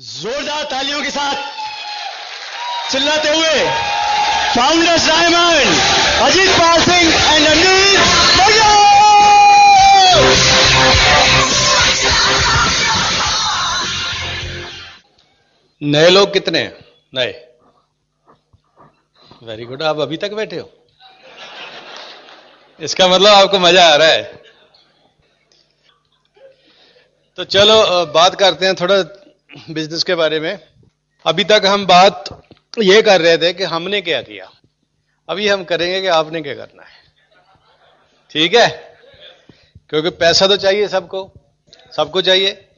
जोरदार तालियों के साथ चिल्लाते हुए founders diamond Ajit Pal Singh and Anil नए लोग कितने हैं? नए। वेरी गुड आप अभी तक बैठे हो। इसका मतलब आपको मज़ा आ रहा है। तो चलो बात करते हैं, थोड़ा बिज़नेस के बारे में, अभी तक हम बात ये कर रहे थे कि हमने क्या किया। अभी हम करेंगे कि आपने क्या करना है। ठीक है? क्योंकि पैसा तो चाहिए सबको। सबको चाहिए?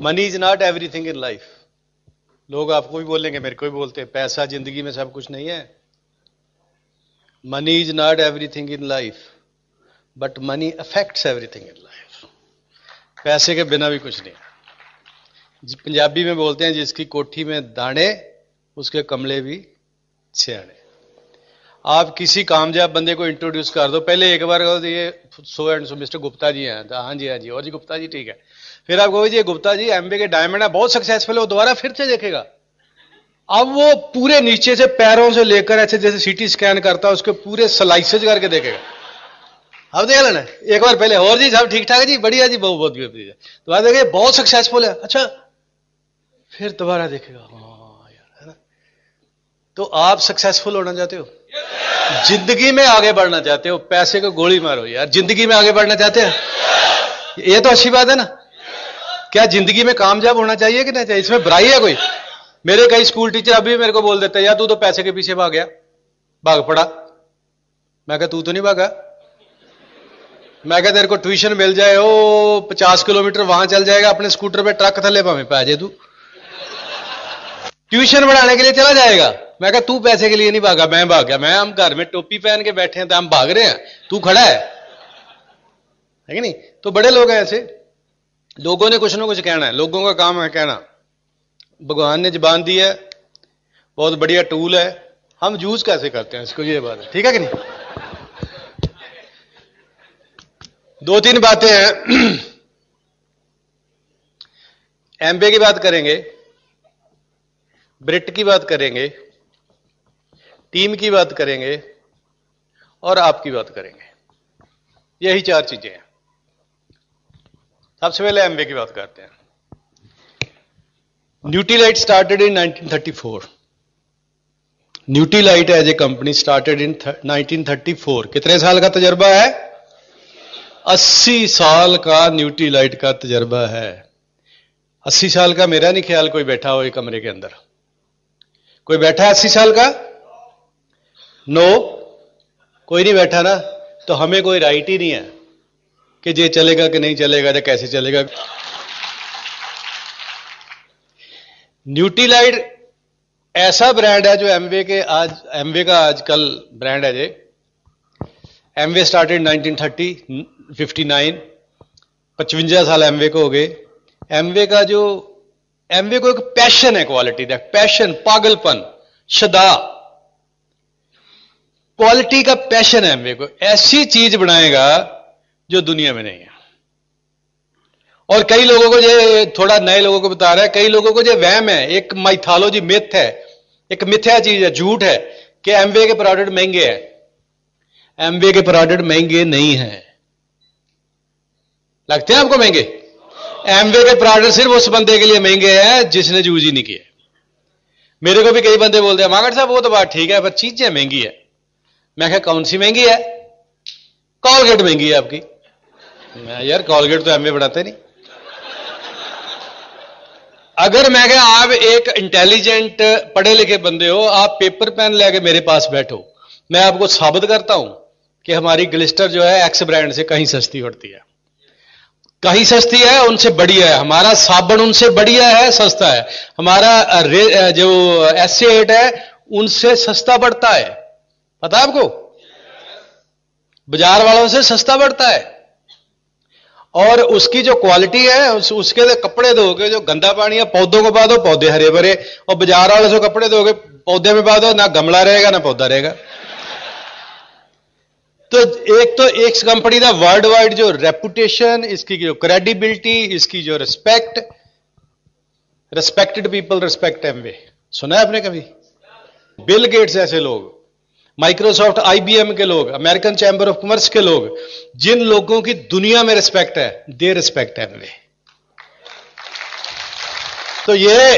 Money is not everything in life लोग आपको भी बोलेंगे, मेरे को भी बोलते हैं, पैसा ज़िंदगी में सब कुछ नहीं है। Money is not everything in life but money affects everything in life पैसे के बिना भी कुछ नहीं। पंजाबी में बोलते हैं, जिसकी कोठी में दाने, उसके कमले भी छियाने आप किसी कामयाब बंदे को इंट्रोड्यूस कर दो। पहले एक बार कहो तो ये so and so, mister Gupta ji हैं। हाँ जी हाँ जी। और जी, गुप्ता जी, ठीक है। फिर आप कहो जी, गुप्ता जी एमबी के डायमंड है। बहुत सक्सेसफुल है। वो दोबारा फिर से देखेगा। अब वो पूरे नीचे से पैरों से लेकर ऐसे जैसे सीटी स्कैन करता है, उसके पूरे स्लाइसेज करके देखेगा। अब देख लेना। एक बार पहले। और जी, सब ठीक ठाक है जी? बढ़िया जी बहुत बहुत तो देखिए, बहुत सक्सेसफुल है। अच्छा फिर दोबारा देखेगा हाँ यार, है ना? तो आप सक्सेसफुल होना चाहते हो? ज़िंदगी में आगे बढ़ना चाहते हो? पैसे को गोली मारो, यार, ज़िंदगी में आगे बढ़ना चाहते हैं? ये तो अच्छी बात है ना? क्या ज़िंदगी में कामयाब होना चाहिए कि नहीं चाहिए? इसमें बुराई है कोई? मेरे कई स्कूल टीचर अभी मेरे को बोल देते यार, तू तो पैसे के पीछे भाग गया भाग पड़ा। मैं कहा, तू तो नहीं भागा? मैं कहा, तेरे को ट्यूशन मिल जाए, ओ, पचास किलोमीटर वहाँ चल जाएगा, अपने स्कूटर पे ट्रक थले भावे, पा जाए तू। ट्यूशन पढ़ाने के लिए चला जाएगा। मैं कहा, तू पैसे के लिए नहीं भागा, मैं भाग गया। मैं, हम घर में टोपी पहन के बैठे हैं तो हम भाग रहे हैं। तू खड़ा है। है कि नहीं? तो बड़े लोग हैं ऐसे। लोगों ने कुछ ना कुछ कहना है। लोगों का काम है कहना। भगवान ने जबान दी है। बहुत बढ़िया टूल है। हम यूज़ कैसे करते हैं इसको? ये बात है। ठीक है कि नहीं? दो तीन बातें हैं। एमबे की बात करेंगे। ब्रिट की बात करेंगे, टीम की बात करेंगे और आपकी बात करेंगे। यही चार चीज़ें हैं। सबसे पहले एमबे की बात करते हैं। Nutrilite started in 1934 Nutrilite as a company started in 1934 कितने साल का तजर्बा है? 80 साल का न्यूटीलाइट का तजर्बा है। 80 साल का मेरा नहीं ख्याल कोई बैठा हो एक कमरे के अंदर। कोई बैठा है 80 साल का? नो कोई नहीं बैठा ना? तो हमें कोई राइट ही नहीं है कि ये चलेगा कि नहीं चलेगा या कैसे चलेगा। न्यूटीलाइट ऐसा ब्रांड है जो एमवे के आज एमवे का आजकल ब्रांड है जे। एमवे स्टार्टेड 1930 59 पचवंजा साल एमवे को हो गए। एमवे का जो एमवे को एक पैशन है क्वालिटी का पैशन पागलपन शदा क्वालिटी का पैशन है एमवे को। ऐसी चीज़ बनाएगा जो दुनिया में नहीं है। और कई लोगों को ये थोड़ा नए लोगों को बता रहा है, कई लोगों को ये वहम है। एक माइथोलॉजी मिथ है, एक मिथ्या चीज़ है, झूठ है कि एमवे के प्रोडक्ट महँगे हैं। एमवे के प्रोडक्ट महँगे नहीं है। लगते हैं आपको महँगे? एमवे के प्रोडक्ट सिर्फ़ उस बंदे के लिए महँगे हैं जिसने यूज़ ही नहीं किए। मेरे को भी कई बंदे बोलते हैं मागर साहब, वो तो बात ठीक है, पर चीज़ें महँगी है। मैं क्या कौन सी महँगी है? कॉलगेट महँगी है आपकी। मैं, यार कॉलगेट तो एमवे बनाते नहीं। अगर मैं क्या आप एक इंटेलिजेंट पढ़े लिखे बंदे हो, आप पेपर पेन लेके मेरे पास बैठो, मैं आपको साबित करता हूँ कि हमारी ग्लिस्टर जो है एक्स ब्रांड से कहीं सस्ती पड़ती है। कहीं सस्ती है उनसे बढ़िया है। हमारा साबुन उनसे बढ़िया है सस्ता है। हमारा जो एस एट है उनसे सस्ता पड़ता है। पता है आपको? बाज़ार वालों से सस्ता पड़ता है। और उसकी जो क्वालिटी है उस, उसके लिए कपड़े दोगे जो गंदा पानी है पौधों को पा दो पौधे हरे भरे और बाज़ार वाले से कपड़े दोगे पौधे में पा दो ना गमला रहेगा ना पौधा रहेगा। तो एक तो एक कंपनी का वर्ल्ड वाइड जो रेपुटेशन इसकी जो क्रेडिबिलिटी इसकी जो respect respected people respect Amway सुना है आपने कभी? बिल गेट्स ऐसे लोग माइक्रोसॉफ्ट आईबीएम के लोग अमेरिकन चैंबर ऑफ़ कॉमर्स के लोग, जिन लोगों की दुनिया में रिस्पेक्ट है दे रिस्पेक्ट एमवे तो ये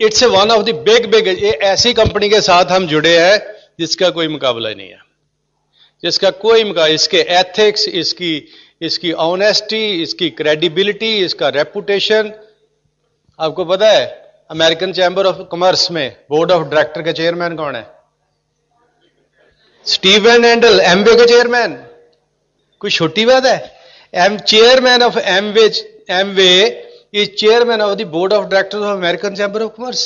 it's one of the big big ये ऐसी कंपनी के साथ हम जुड़े हैं, जिसका कोई मुकाबला नहीं है। जिसका कोई मुकाबला इसके एथिक्स इसकी इसकी ऑनेस्टी इसकी क्रेडिबिलिटी इसका रेपुटेशन आपको पता है अमेरिकन चैंबर ऑफ़ कॉमर्स में बोर्ड ऑफ़ डायरेक्टर के चेयरमैन कौन है? स्टीवन एंडल एमवे के चेयरमैन कोई छोटी बात है? M chairman of Amway Amway is chairman of the board of director of American chamber of commerce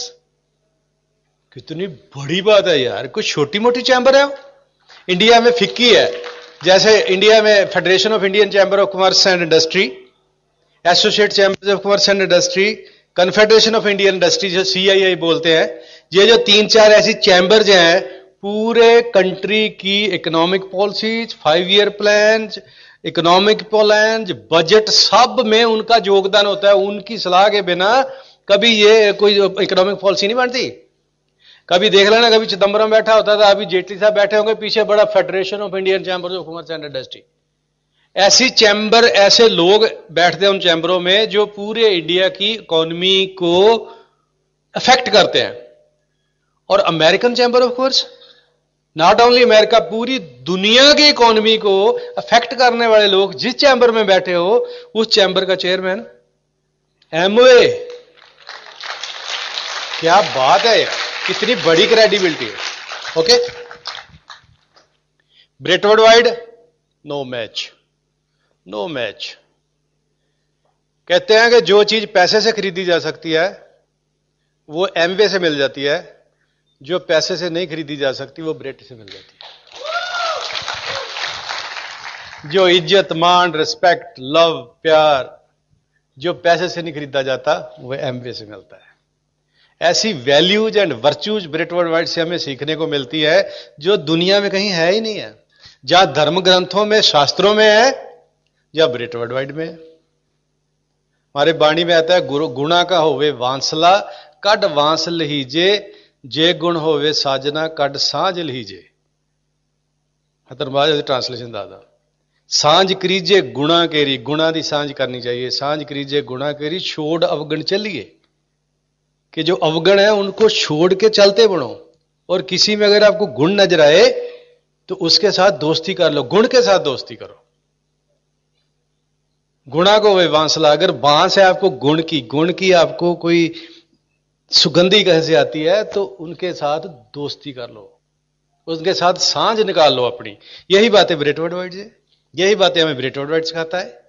कितनी बड़ी बात है यार, कोई छोटी मोटी चैंबर है इंडिया में फिक्की है। जैसे इंडिया में federation of Indian chamber of commerce and industry associate chamber of commerce and industry confederation of Indian industry जो सीआईआई बोलते हैं, ये जो तीन चार ऐसी चैंबर्स हैं, पूरे कंट्री की economic policies five year plan economic plan budget सब में उनका योगदान होता है। उनकी सलाह के बिना कभी ये कोई इकोनॉमिक पॉलिसी नहीं बनती। कभी देख लेना, कभी चिदम्बरम बैठा होता था, अभी जेटली साहब बैठे होंगे, पीछे बड़ा federation of Indian chamber of commerce and industry ऐसी चैम्बर ऐसे लोग बैठते हैं उन चैम्बरों में जो पूरे इंडिया की इकोनॉमी को अफेक्ट करते हैं। और American chamber of commerce not only America पूरी दुनिया की इकोनॉमी को अफेक्ट करने वाले लोग जिस चैंबर में बैठे हो, उस चैंबर का चेयरमैन एमवे क्या बात है यार। कितनी बड़ी क्रेडिबिलिटी है। Okay Britt worldwide no match no match कहते हैं कि जो चीज़ पैसे से खरीदी जा सकती है, वो एमवे से मिल जाती है। जो पैसे से नहीं खरीदी जा सकती, वो ब्रेट से मिल जाती है। जो इज़्ज़त, मान रिस्पेक्ट लव प्यार, जो पैसे से नहीं खरीदा जाता, वो एमवे से मिलता है। ऐसी values and virtues Britt worldwide से हमें सीखने को मिलती है, जो दुनिया में कहीं है ही नहीं है। जहाँ धर्म ग्रंथों में, शास्त्रों में है, या ब्रिट वर्ल्ड वाइड में हमारे बाणी में आता है, गुरु, गुणा का होवे वांसला, कड वांस लहीजे जे गुण होवे साजना, कड साँझ लहीजे हतरबाज ट्रांसलेशन दादा साँझ करीजे गुणा केरी, गुणा की साँझ करनी चाहिए। साँझ करीजे गुणा केरी, छोड़ अवगण चलिए। कि जो अवगण है, उनको छोड़ के चलते बनो। और किसी में अगर आपको गुण नज़र आए तो उसके साथ दोस्ती कर लो। गुण के साथ दोस्ती करो। गुणा को वे बांसला अगर बाँस है आपको गुण की गुण की आपको कोई सुगंधी कह से आती है तो उनके साथ दोस्ती कर लो। उनके साथ साँझ निकाल लो अपनी। यही बातें ब्रेटवर्ड वाइट से यही बातें हमें ब्रेटवर्ड वाइट सिखाता है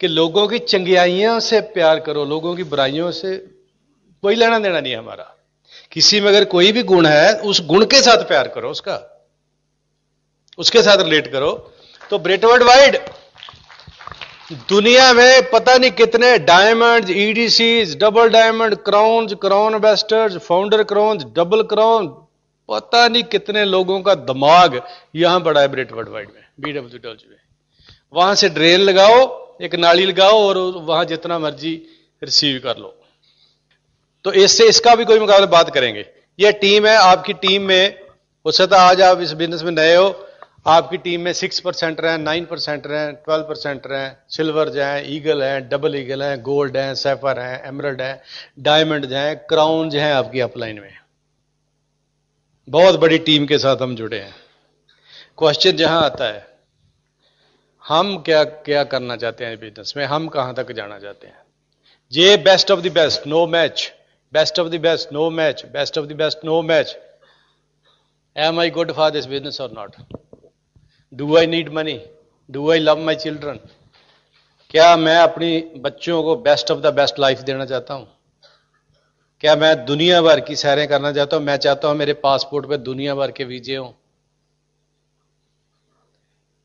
कि लोगों की चंगियाइयों से प्यार करो, लोगों की बुराइयों से कोई लेना देना नहीं हमारा। किसी में अगर कोई भी गुण है, उस गुण के साथ प्यार करो उसका। उसके साथ रिलेट करो। तो ब्रेटवर्ड वाइड दुनिया में पता नहीं कितने diamond ईडीसीज double diamond crown crown बेस्टर्स founder crown double crown पता नहीं कितने लोगों का दिमाग यहाँ बड़ा है ब्रिटवर्ड वाइड में बीडब्ल्यू डब्ल्यू में। वहाँ से ड्रेन लगाओ, एक नाली लगाओ और वहाँ जितना मर्ज़ी रिसीव कर लो। तो इससे इसका भी कोई मुकाबला बात करेंगे। ये टीम है, आपकी टीम में, हो सकता आज आप इस बिज़नेस में नए हो, आपकी टीम में सिक्स परसेंट रहे नाइन परसेंट रहे ट्वेल्व परसेंट रहे सिल्वर हैं ईगल हैं डबल ईगल हैं गोल्ड हैं सेफर हैं एमरल्ड हैं डायमंड हैं क्राउन हैं आपकी अपलाइन में। बहुत बड़ी टीम के साथ हम जुड़े हैं। क्वेश्चन जहाँ आता है, हम क्या क्या करना चाहते हैं बिज़नेस में? हम कहाँ तक जाना चाहते हैं? ये best of the best no match best of the best no match best of the best no match am I good for this business और not do I need money do I love my children क्या मैं अपनी बच्चों को best of the best life देना चाहता हूँ? क्या मैं दुनिया भर की सैरें करना चाहता हूँ? मैं चाहता हूँ मेरे पासपोर्ट पे दुनिया भर के वीजे हों।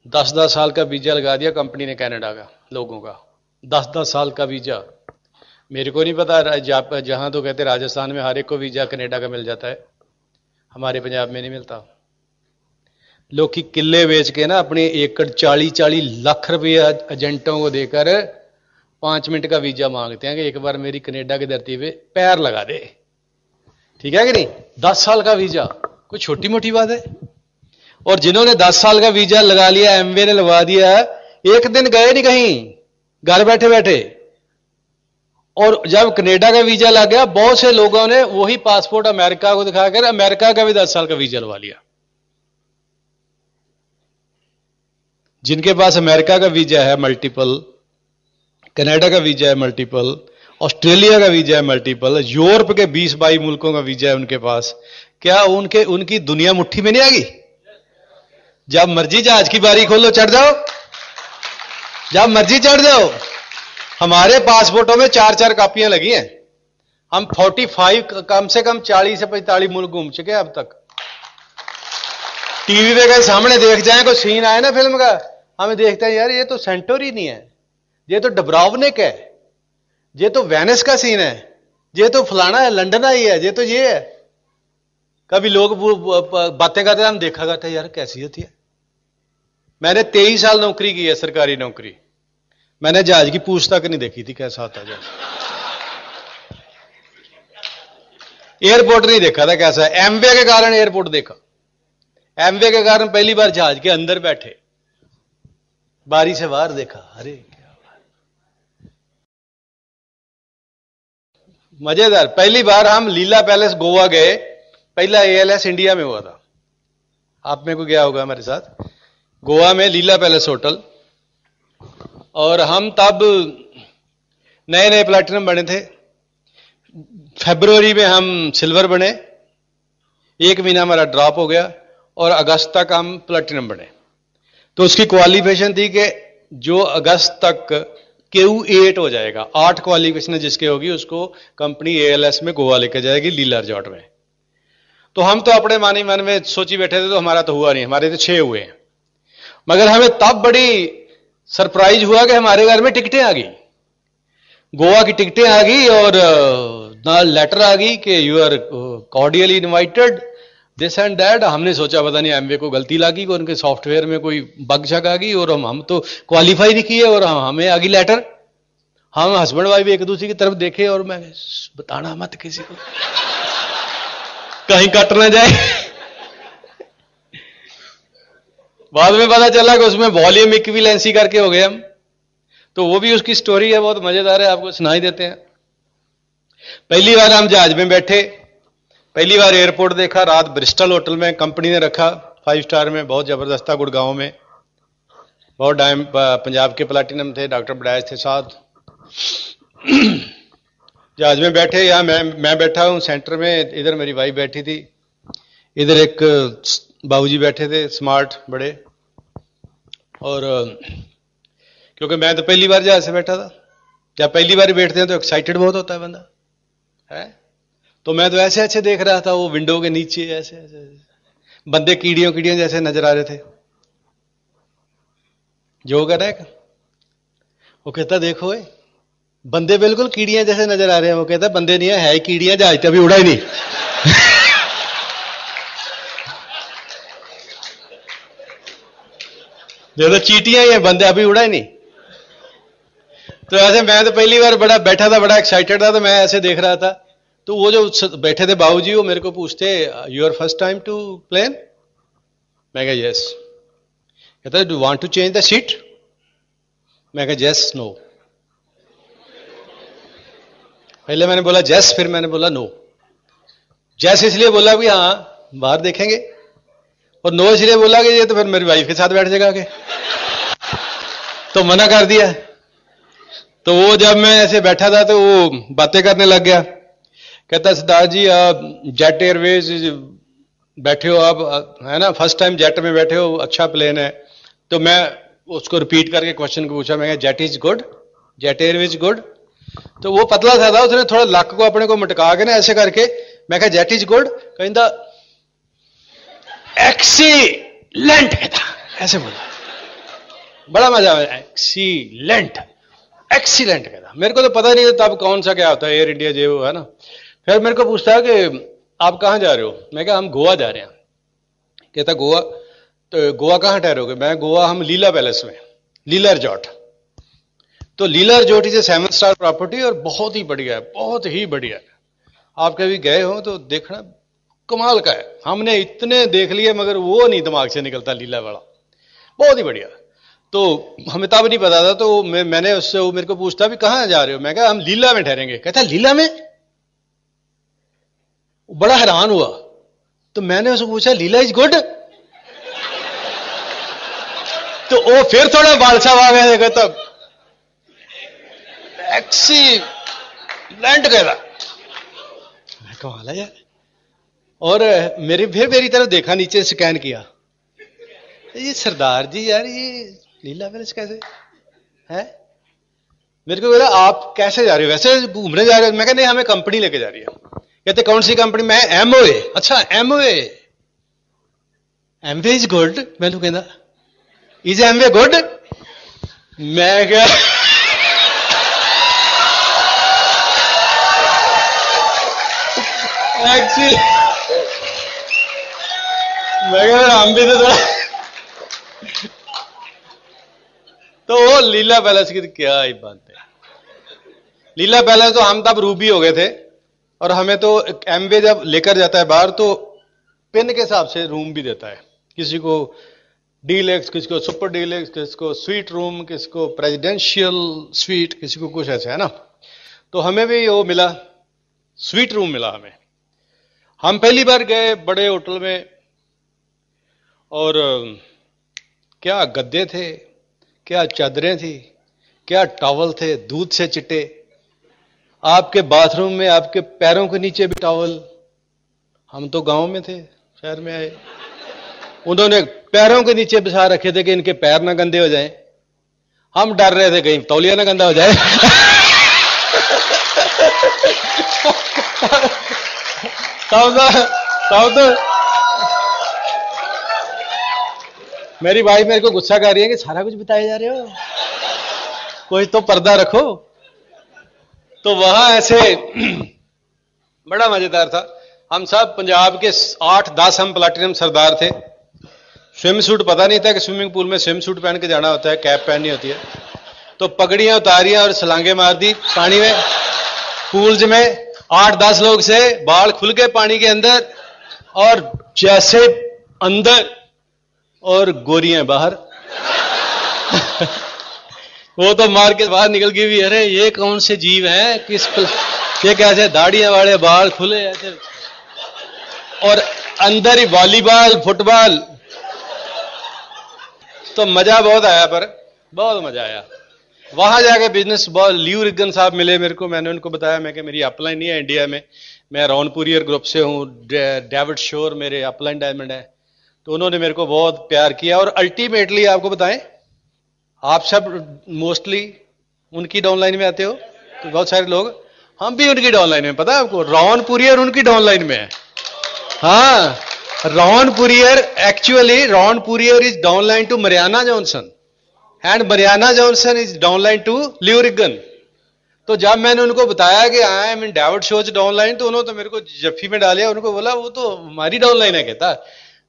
दस दस साल का वीज़ा लगा दिया कंपनी ने कनाडा का, लोगों का। दस दस साल का वीज़ा। मेरे को नहीं पता जहाँ तो कहते राजस्थान में हर एक को वीज़ा कनेडा का मिल जाता है। हमारे पंजाब में नहीं मिलता। लोग किले बेच के ना अपने एकड़ चाली चाली लाख रुपये एजेंटों को देकर पाँच मिनट का वीज़ा मांगते हैं कि एक बार मेरी कनेडा की धरती पे पैर लगा दे। ठीक है कि नहीं? दस साल का वीज़ा। कोई छोटी मोटी बात है? और जिन्होंने दस साल का वीज़ा लगा लिया, एमवे ने लगा दिया, एक दिन गए नहीं कहीं? घर बैठे बैठे और जब कनेडा का वीज़ा लग गया, बहुत से लोगों ने वही पासपोर्ट अमेरिका को दिखाकर अमेरिका का भी दस साल का वीज़ा लगा लिया। जिनके पास अमेरिका का वीज़ा है मल्टीपल कनाडा का वीज़ा है मल्टीपल ऑस्ट्रेलिया का वीज़ा है मल्टीपल यूरोप के 20 बाई मुल्कों का वीज़ा है उनके पास। क्या उनके, उनकी दुनिया मुट्ठी में नहीं आ गई जब मर्ज़ी जहाज़ की बारी खोलो चढ़ जाओ। जब मर्ज़ी चढ़ जाओ। हमारे पासपोर्टों में चार चार कापियाँ लगी हैं। हम 45 कम से कम 40 से 45 मुल्क घूम चुके हैं अब तक। टीवी पे कहीं सामने देख जाए, कोई सीन आए ना फ़िल्म का, हमें देखते हैं, यार ये तो सेंटोरी नहीं है। ये तो डबरावनिक है। ये तो वेनिस का सीन है। ये तो फलाना है लंडन ही है। ये तो ये है। कभी लोग बातें करते हम देखा करते यार कैसी होती है। मैंने तेईस साल नौकरी की है, सरकारी नौकरी। मैंने जहाज़ की पूछ तक नहीं देखी थी, कैसा होता जहाज़। एयरपोर्ट नहीं देखा था कैसा एमवे के कारण एयरपोर्ट देखा। एमवे के कारण पहली बार जहाज़ के अंदर बैठे। बारी से बाहर देखा। अरे मज़ेदार। पहली बार हम लीला पैलेस गोवा गए। पहला एएलएस इंडिया में हुआ था। आप में को गया होगा हमारे साथ। गोवा में लीला पैलेस होटल। और हम तब नए नए प्लेटिनम बने थे। फेब्रुवरी में हम सिल्वर बने। एक महीना हमारा ड्रॉप हो गया और अगस्त तक हम प्लेटिनम बने। तो उसकी क्वालिफिकेशन थी कि जो अगस्त तक क्यू एट हो जाएगा। आठ क्वालिफिकेशन जिसके होगी, उसको कंपनी एएलएस में गोवा लेकर जाएगी लीला रिजॉर्ट में। तो हम तो अपने मानी मन में सोची बैठे थे तो हमारा तो हुआ नहीं। हमारे तो छह हुए मगर हमें तब बड़ी सरप्राइज़ हुआ कि हमारे घर में टिकटें आ गई। गोवा की टिकटें आ गई और ना लेटर आ गई कि you are cordially invited this and that हमने सोचा पता नहीं एमवे को गलती लगी कि उनके सॉफ्टवेयर में कोई बग शक आ गई और हम हम तो क्वालिफाई नहीं किए और हम, हमें आ गई लेटर हम हस्बैंड वाइफ एक दूसरे की तरफ़ देखे और मैं बताना मत किसी को। कहीं कट ना जाए। बाद में पता चला कि उसमें वॉल्यूम इक्विलेंसी करके हो गए हम। तो वो भी उसकी स्टोरी है, बहुत मज़ेदार है, आपको सुनाई देते हैं। पहली बार हम जहाज़ में बैठे, पहली बार एयरपोर्ट देखा, रात ब्रिस्टल होटल में कंपनी ने रखा फाइव स्टार में, बहुत ज़बरदस्त था गुड़गांव में। बहुत टाइम पंजाब के प्लाटिनम थे डॉक्टर बड़ाज थे साथ। जहाज़ में बैठे या मैं मैं बैठा हूँ सेंटर में, इधर मेरी वाइफ बैठी थी। इधर एक, बाबूजी बैठे थे स्मार्ट बड़े। और क्योंकि मैं तो पहली बार जहाज़ से बैठा था। जब पहली बार बैठते हैं तो एक्साइटेड बहुत होता है बंदा है? तो मैं तो ऐसे ऐसे देख रहा था वो विंडो के नीचे ऐसे ऐसे ऐसे। बंदे कीड़ियों कीड़ियों जैसे नज़र आ रहे थे। जो कर रहा है वो कहता देखो ए, बंदे बिल्कुल कीड़ियाँ जैसे नज़र आ रहे हैं। वो कहता बंदे नहीं है, है कीड़ियाँ जहाज़ अभी उड़ा ही नहीं। जो चीटियाँ ही बंदे अभी उड़ा ही नहीं तो ऐसे मैं तो पहली बार बड़ा बैठा था बड़ा एक्साइटेड था तो मैं ऐसे देख रहा था तो वो जो बैठे थे बाबूजी वो मेरे को पूछते you are first time to plane मैं कहा यस कहता do want to change the seat मैं कहा यस नो पहले मैंने बोला जैस फिर मैंने बोला नो जैस इसलिए बोला भी हाँ बाहर देखेंगे और नो इसलिए बोला कि ये तो फिर मेरी वाइफ के साथ बैठ जाएगा आगे तो मना कर दिया। तो वो जब मैं ऐसे बैठा था तो वो बातें करने लग गया। कहता सरदार जी, आप जेट एयरवेज बैठे हो, आप, है ना फ़र्स्ट टाइम जेट में बैठे हो अच्छा प्लेन है। तो मैं उसको रिपीट करके क्वेश्चन को पूछा। मैं Jet is good Jet Airways good तो वो पतला सा था, उसने थोड़ा लक को अपने को मटका के ना ऐसे करके, मैं कहा जेट इज़ गुड कहता एक्सीलेंट कहता ऐसे बोला। बड़ा मज़ा आया। एक्सीलेंट एक्सीलेंट कहता। मेरे को तो पता नहीं था तब कौन सा क्या होता है एयर इंडिया जो है ना? फिर मेरे को पूछता है कि आप कहाँ जा रहे हो? मैं कहा, हम गोवा जा रहे हैं। कहता, गोवा? तो गोवा कहाँ ठहरोगे? मैं, गोवा, हम लीला पैलेस में। लीला रिजॉर्ट तो Leela resort is a seven star property और बहुत ही बढ़िया है, बहुत ही बढ़िया है। आप कभी गए हो तो देखना कमाल का है। हमने इतने देख लिए, मगर वो नहीं दिमाग से निकलता लीला वाला। बहुत ही बढ़िया। तो हमें तब नहीं पता था तो मैं, मैंने उससे, वो मेरे को पूछता भी कहाँ जा रहे हो? मैं कहा, हम लीला में ठहरेंगे। कहता, लीला में? बड़ा हैरान हुआ। तो मैंने उसको पूछा, लीला इज़ गुड? तो वो फिर थोड़ा बालसा आ गया तब एक्सीलेंट कहता मैं कमाल है यार। और मेरे, फिर मेरी तरफ़ देखा, नीचे स्कैन किया। ये सरदार जी यार, ये लीला पैलेस कैसे? है? मेरे को बोला, आप कैसे जा रहे हो? वैसे घूमने जा रहे हो? मैं कहते हमें कंपनी लेके जा रही है। कहते, कौन सी कंपनी मैं एम ओ ए अच्छा M O M is good मैं तो कहना इज़ एम वे गुड मैं क्या? एक्चुअली मैं हम भी तो तो वो लीला पैलेस की क्या ही बात है। लीला पैलेस तो हम तब रूबी हो गए थे, और हमें तो एमवे जब लेकर जाता है बाहर तो पिन के हिसाब से रूम भी देता है। किसी को डीलेक्स, किसी को सुपर डीलेक्स, किसी को स्वीट रूम, किसी को प्रेसिडेंशियल स्वीट, किसी को कुछ ऐसा, है ना? तो हमें भी वो मिला, स्वीट रूम मिला हमें। हम पहली बार गए बड़े होटल में और क्या गद्दे थे, क्या चादरें थी, क्या टॉवल थे, दूध से चिट्टे। आपके बाथरूम में आपके पैरों के नीचे भी टॉवल हम तो गाँव में थे, शहर में आए। उन्होंने पैरों के नीचे बिछा रखे थे कि इनके पैर ना गंदे हो जाएँ। हम डर रहे थे कहीं तौलिया ना गंदा हो जाए। तब तो तब तो मेरी भाई मेरे को गुस्सा कर रही है कि सारा कुछ बताए जा रहे हो। कोई तो पर्दा रखो। तो वहाँ ऐसे बड़ा मज़ेदार था। हम सब पंजाब के आठ, दस हम प्लाटिनम सरदार थे। स्विम सूट पता नहीं था कि स्विमिंग पूल में स्विम सूट पहन के जाना होता है कैप पहननी होती है। तो पगड़ियाँ उतारियाँ और सलांगे मार दी पानी में पूल्स में। आठ, दस लोग से बाल खुल गए पानी के अंदर और जैसे अंदर और गोरियाँ बाहर। वो तो मार के बाहर निकल गई भी अरे, ये कौन से जीव है? किस ये कैसे दाढ़ियाँ वाले बाल खुले ऐसे? और अंदर ही वॉलीबॉल, फुटबॉल। तो मज़ा बहुत आया, पर बहुत मज़ा आया। वहाँ जाके बिज़नेस बहुत ल्यू रिगन साहब मिले मेरे को। मैंने उनको बताया, मैं कि मेरी अपलाइन नहीं है इंडिया में। मैं रौनपुरियर ग्रुप से हूँ। डेविड शोर मेरे अपलाइन डायमंड है। तो उन्होंने मेरे को बहुत प्यार किया और अल्टीमेटली आपको बताएँ आप सब मोस्टली उनकी डाउनलाइन में आते हो तो बहुत सारे लोग हम भी उनकी डाउनलाइन में पता है आपको रौनपुरियर उनकी डाउनलाइन में है हाँ Purier, actually, Ron Purier is downline to Mariana Johnson. And Mariana Johnson is downline to Leo Riggan. तो जब मैंने उनको बताया कि I am in David Shaw's downline तो उन्होंने तो मेरे को जफ्फी में डालिया उनको बोला वो तो हमारी डाउनलाइन है कहता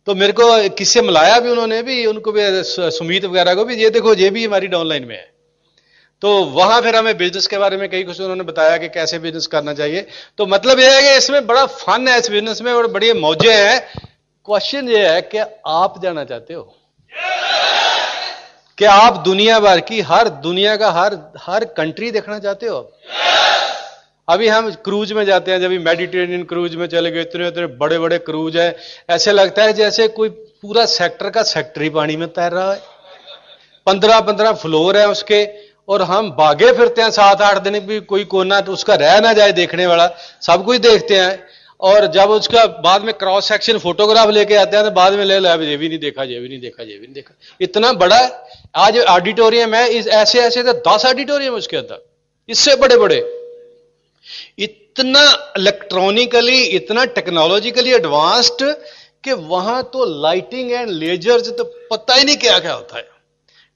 तो मेरे को किससे मिलाया भी उन्होंने भी, उनको भी, सुमित वगैरह को भी, ये देखो, ये भी हमारी डाउनलाइन में है। तो वहाँ फिर हमें बिज़नेस के बारे में कई कुछ उन्होंने बताया कि कैसे बिज़नेस करना चाहिए। तो मतलब यह है कि इसमें बड़ा फन है इस बिज़नेस में और बड़ी मौजे हैं। क्वेश्चन ये है कि आप जाना चाहते हो? कि आप दुनिया भर की, हर दुनिया का, हर हर कंट्री देखना चाहते हो अभी हम क्रूज में जाते हैं, जब मेडिटेरेनियन क्रूज में चले गए, इतने इतने बड़े बड़े क्रूज है। ऐसे लगता है जैसे कोई पूरा सेक्टर का सेक्टर ही पानी में तैर रहा है। पंद्रह पंद्रह फ्लोर है उसके, और हम भागे फिरते हैं सात आठ दिन भी, कोई कोना तो उसका रह ना जाए देखने वाला। सब कुछ देखते हैं। और जब उसका बाद में क्रॉस सेक्शन फोटोग्राफ लेके आते हैं तो बाद में ले लो ये भी नहीं देखा, ये भी नहीं देखा, ये भी नहीं देखा। इतना बड़ा आज ऑडिटोरियम है, इस ऐसे ऐसे तो दस ऑडिटोरियम उसके अंदर। इससे बड़े बड़े इतना इलेक्ट्रॉनिकली इतना टेक्नोलॉजिकली एडवांस्ड कि वहाँ तो लाइटिंग एंड लेजर तो पता ही नहीं क्या क्या होता है।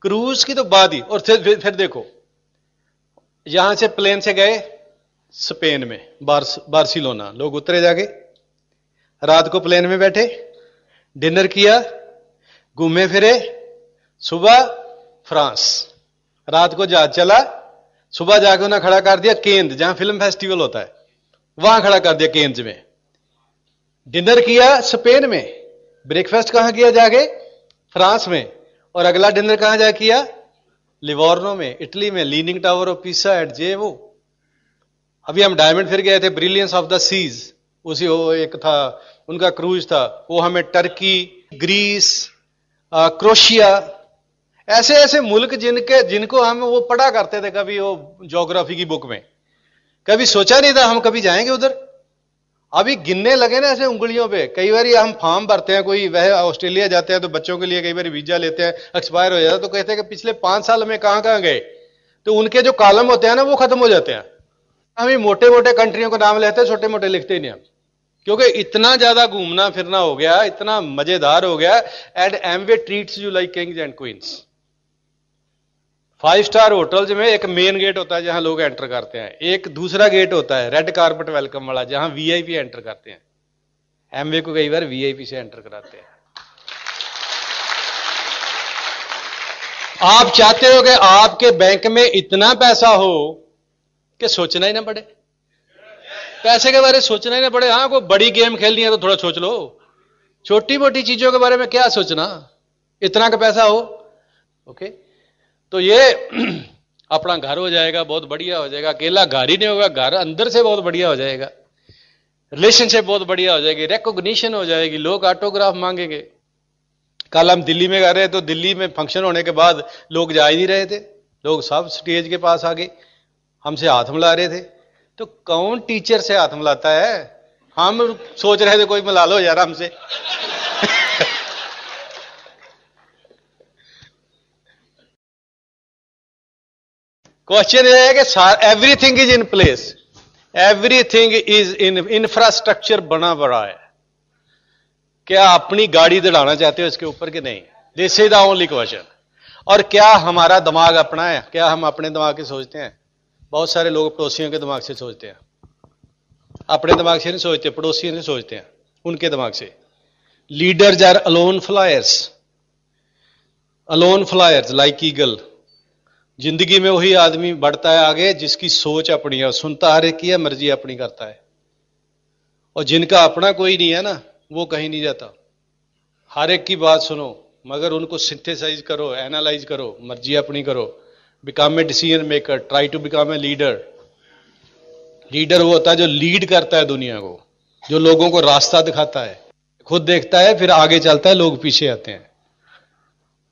क्रूज की तो बात ही, और फिर फिर देखो, यहाँ से प्लेन से गए स्पेन में बार्स बार्सिलोना, लोग उतरे जाके, रात को प्लेन में बैठे डिनर किया, घूमे फिरे, सुबह, फ्रांस, रात को जहाज़ चला सुबह जाके उन्हें खड़ा कर दिया केंद्र, जहाँ फ़िल्म फेस्टिवल होता है। वहाँ खड़ा कर दिया केंद्र में। डिनर किया स्पेन में। ब्रेकफास्ट कहाँ किया जाके? फ्रांस में। और अगला डिनर कहाँ जा किया? लिवोर्नो में, इटली में। लीनिंग टावर ऑफ़ पीसा एट जे वो। अभी हम डायमंड फिर गए थे ब्रिलियंस ऑफ़ द सीज उसी वो एक था, उनका क्रूज था। वो हमें टर्की, ग्रीस क्रोशिया ऐसे ऐसे मुल्क जिनके, जिनको हम वो पढ़ा करते थे कभी वो ज्योग्राफी की बुक में। कभी सोचा नहीं था हम कभी जाएँगे उधर? अभी गिनने लगे ना ऐसे उंगलियों पे। कई बार हम फॉर्म भरते हैं, कोई वह ऑस्ट्रेलिया जाते हैं तो बच्चों के लिए कई बार वीज़ा लेते हैं एक्सपायर हो जाता है तो कहते हैं कि पिछले पाँच साल में कहाँ कहाँ गए? तो उनके जो कॉलम होते हैं ना, वो खत्म हो जाते हैं। हम मोटे मोटे कंट्रियों का नाम लेते हैं छोटे मोटे लिखते ही नहीं हम। क्योंकि इतना ज़्यादा घूमना फिरना हो गया, इतना मज़ेदार हो गया and Amway treats you like kings and queens five star hotels में एक मेन गेट होता है जहाँ लोग एंटर करते हैं। एक दूसरा गेट होता है, रेड कारपेट वेलकम वाला, जहाँ वीआईपी एंटर करते हैं। एमवे को कई बार वीआईपी से एंटर कराते हैं। आप चाहते हो कि आपके बैंक में इतना पैसा हो कि सोचना ही ना पड़े? पैसे के बारे में सोचना ही ना पड़े। हाँ कोई बड़ी गेम खेलनी है तो थोड़ा सोच लो। छोटी मोटी चीज़ों के बारे में क्या सोचना? इतना का पैसा हो, ओके? तो ये अपना घर हो जाएगा, बहुत बढ़िया हो जाएगा। अकेला घर ही नहीं होगा, घर अंदर से बहुत बढ़िया हो जाएगा। रिलेशनशिप बहुत बढ़िया हो जाएगी रिकॉग्निशन हो जाएगी, लोग ऑटोग्राफ मांगेंगे। कल हम दिल्ली में गए रहे तो दिल्ली में फ़ंक्शन होने के बाद लोग जा ही नहीं रहे थे। लोग सब स्टेज के पास आ गए। हमसे हाथ मिला रहे थे। तो कौन टीचर से हाथ मिलाता है? हम सोच रहे थे कोई मिला लो यार हमसे। क्वेश्चन यह है कि everything is in place everything is in infrastructure बना बड़ा है। क्या अपनी गाड़ी दौड़ाना चाहते हो इसके ऊपर कि नहीं? This is the only question और क्या हमारा दिमाग अपना है? क्या हम अपने दिमाग के सोचते हैं? बहुत सारे लोग पड़ोसियों के दिमाग से सोचते हैं। अपने दिमाग से नहीं सोचते पड़ोसियों से सोचते हैं, उनके दिमाग से। Leaders are alone flyers alone flyers like eagle ज़िंदगी में वही आदमी बढ़ता है आगे, जिसकी सोच अपनी है सुनता हर एक की है, मर्ज़ी अपनी करता है। और जिनका अपना कोई नहीं है ना, वो कहीं नहीं जाता। हर एक की बात सुनो, मगर उनको सिंथेसाइज करो एनालाइज करो, मर्ज़ी अपनी करो। Become a decision maker try to become a leader leader वो होता है जो लीड करता है दुनिया को, जो लोगों को रास्ता दिखाता है। खुद देखता है, फिर आगे चलता है, लोग पीछे आते हैं।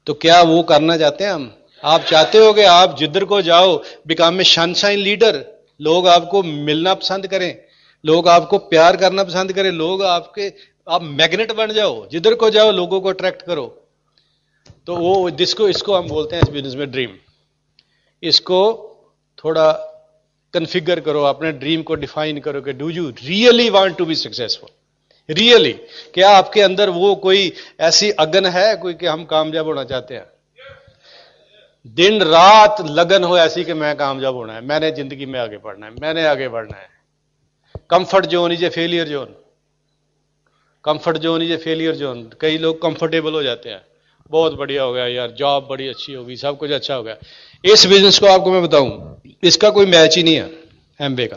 तो क्या वो करना चाहते हैं हम? आप चाहते हो कि आप जिधर को जाओ बिकाम में सनशाइन लीडर लोग आपको मिलना पसंद करें, लोग आपको प्यार करना पसंद करें, लोग आपके, आप मैग्नेट बन जाओ जिधर को जाओ, लोगों को अट्रैक्ट करो। तो वो, जिसको, इसको हम बोलते हैं इस बिज़नेस में ड्रीम इसको थोड़ा कन्फिगर करो, अपने ड्रीम को डिफाइन करो कि do you really want to be successful really क्या आपके अंदर वो कोई ऐसी अगन है, कोई कि हम कामयाब होना चाहते हैं? दिन रात लगन हो ऐसी कि मैं कामयाब होना है, मैंने ज़िंदगी में आगे बढ़ना है, मैंने आगे बढ़ना है। Comfort zone is a failure zone comfort zone is a failure zone कई लोग कंफर्टेबल हो जाते हैं। बहुत बढ़िया हो गया यार जॉब बड़ी अच्छी होगी, सब कुछ अच्छा हो गया। इस बिज़नेस को आपको मैं बताऊँ, इसका कोई मैच ही नहीं है एमबे का।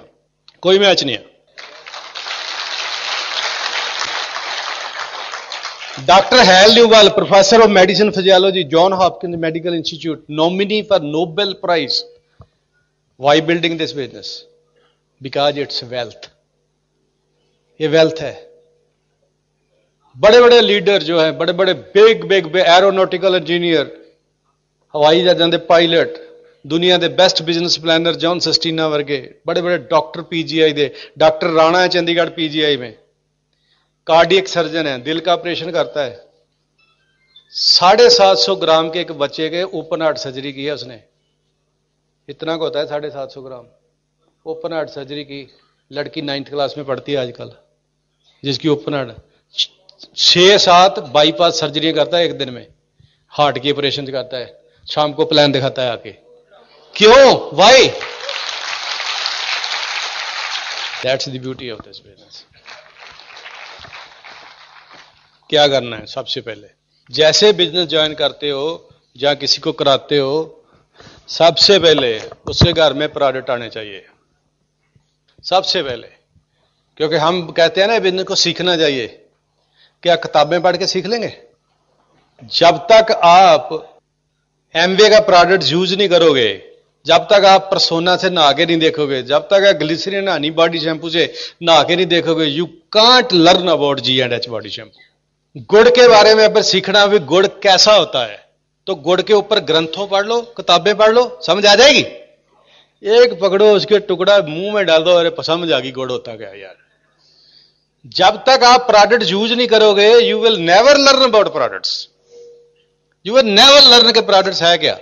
कोई मैच नहीं है। Doctor Hal Newall professor of medicine physiology John Hopkin medical institute nominee for Nobel prize why building this business because it's wealth ये वेल्थ है। बड़े बड़े लीडर जो है बड़े बड़े बिग बिग एरोनोटिकल इंजीनियर हवाई जहाजों के पायलट दुनिया के best business planner John Sestina वर्गे बड़े बड़े डॉक्टर पी जी आई दे डॉक्टर राणा है चंडीगढ़ पी जी आई में। कार्डियक सर्जन है, दिल का ऑपरेशन करता है। साढ़े सात सौ ग्राम के एक बच्चे के ओपन हार्ट सर्जरी की है उसने। इतना का होता है साढ़े सात सौ ग्राम। ओपन हार्ट सर्जरी की लड़की नाइन्थ क्लास में पढ़ती है आजकल, जिसकी ओपन हार्ट छह सात बाईपास सर्जरी करता है एक दिन में। हार्ट की ऑपरेशन करता है, शाम को प्लान दिखाता है आके। क्यों? Why that's the beauty of this business क्या करना है सबसे पहले? जैसे बिज़नेस ज्वाइन करते हो, या किसी को कराते हो, सबसे पहले उसके घर में प्रोडक्ट आने चाहिए। सबसे पहले। क्योंकि हम कहते हैं ना बिज़नेस को सीखना चाहिए। क्या किताबें पढ़ के सीख लेंगे? जब तक आप एमवे का प्रोडक्ट यूज़ नहीं करोगे, जब तक आप परसोना से नहा के नहीं देखोगे, जब तक आप ग्लिसरीन नहानी बॉडी शैम्पू से नहा के नहीं देखोगे you can't learn about G and H body shampoo गुड़ के बारे में अगर सीखना भी गुड़ कैसा होता है तो गुड़ के ऊपर ग्रंथों पढ़ लो, किताबें पढ़ लो, समझ आ जाएगी? एक पकड़ो, उसके टुकड़ा मुँह में डाल दो, अरे समझ आ गई गुड़ होता क्या यार। जब तक आप प्रोडक्ट यूज़ नहीं करोगे you will never learn about products you will never learn के प्रोडक्ट्स है क्या।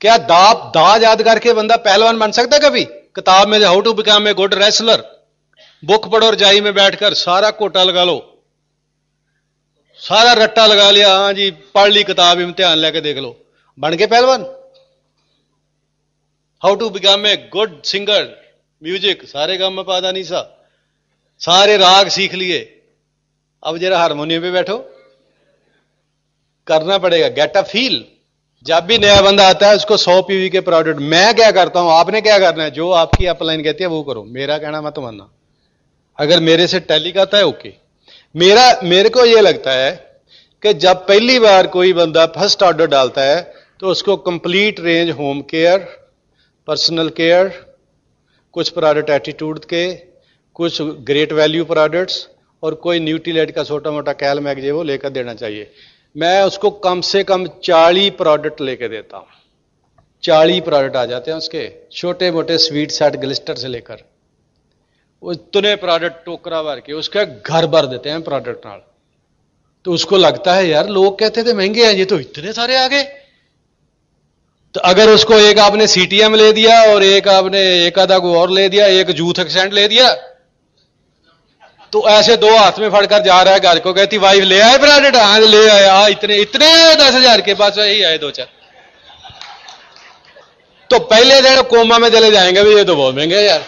क्या दाप दा याद करके बंदा पहलवान बन सकता कभी? किताब में how to become a good wrestler book पढ़ो रजाई में बैठकर सारा कोटा लगा लो। सारा रट्टा लगा लिया हाँ जी, पढ़ ली किताब इम्तिहान लेके देख लो। बन के पहलवान। How to become a good singer music सारे काम में पादा नहीं सा। सारे राग सीख लिए। अब जरा हारमोनियम पे बैठो। करना पड़ेगा। गेट अ फील जब भी नया बंदा आता है, उसको सौ पीवी के प्रोडक्ट मैं क्या करता हूँ? आपने क्या करना है? जो आपकी अपलाइन कहती है, वो करो। मेरा कहना मत मानना। अगर मेरे से टैली का आता है ओके मेरा, मेरे को यह लगता है कि जब पहली बार कोई बंदा फ़र्स्ट ऑर्डर डालता है तो उसको complete range home care personal care कुछ प्रोडक्ट एटीट्यूड के, कुछ ग्रेट वैल्यू प्रोडक्ट्स और कोई न्यूट्रीलेट का छोटा मोटा कैल मैग जो वो लेकर देना चाहिए। मैं उसको कम से कम चालीस प्रोडक्ट लेके देता हूँ। चालीस प्रोडक्ट आ जाते हैं उसके छोटे मोटे स्वीट सेट ग्लिस्टर से लेकर। इतने प्रोडक्ट टोकरा भर के उसका घर भर देते हैं प्रोडक्ट नाल। तो उसको लगता है, यार, लोग कहते थे महँगे हैं, ये तो इतने सारे आ गए। तो अगर उसको एक आपने सीटीएम ले दिया और एक आपने एक आधा को और ले दिया, एक जूथ एक्सेंट ले दिया तो ऐसे दो हाथ में फड़कर जा रहा है घर को, कहती, वाइफ, ले आए प्रोडक्ट हाँ ले आए हाँ इतने इतने दस हज़ार के पास, यही आए दो चार। तो पहले दिन कोमा में चले जाएँगे भी ये तो बहुत महँगे यार।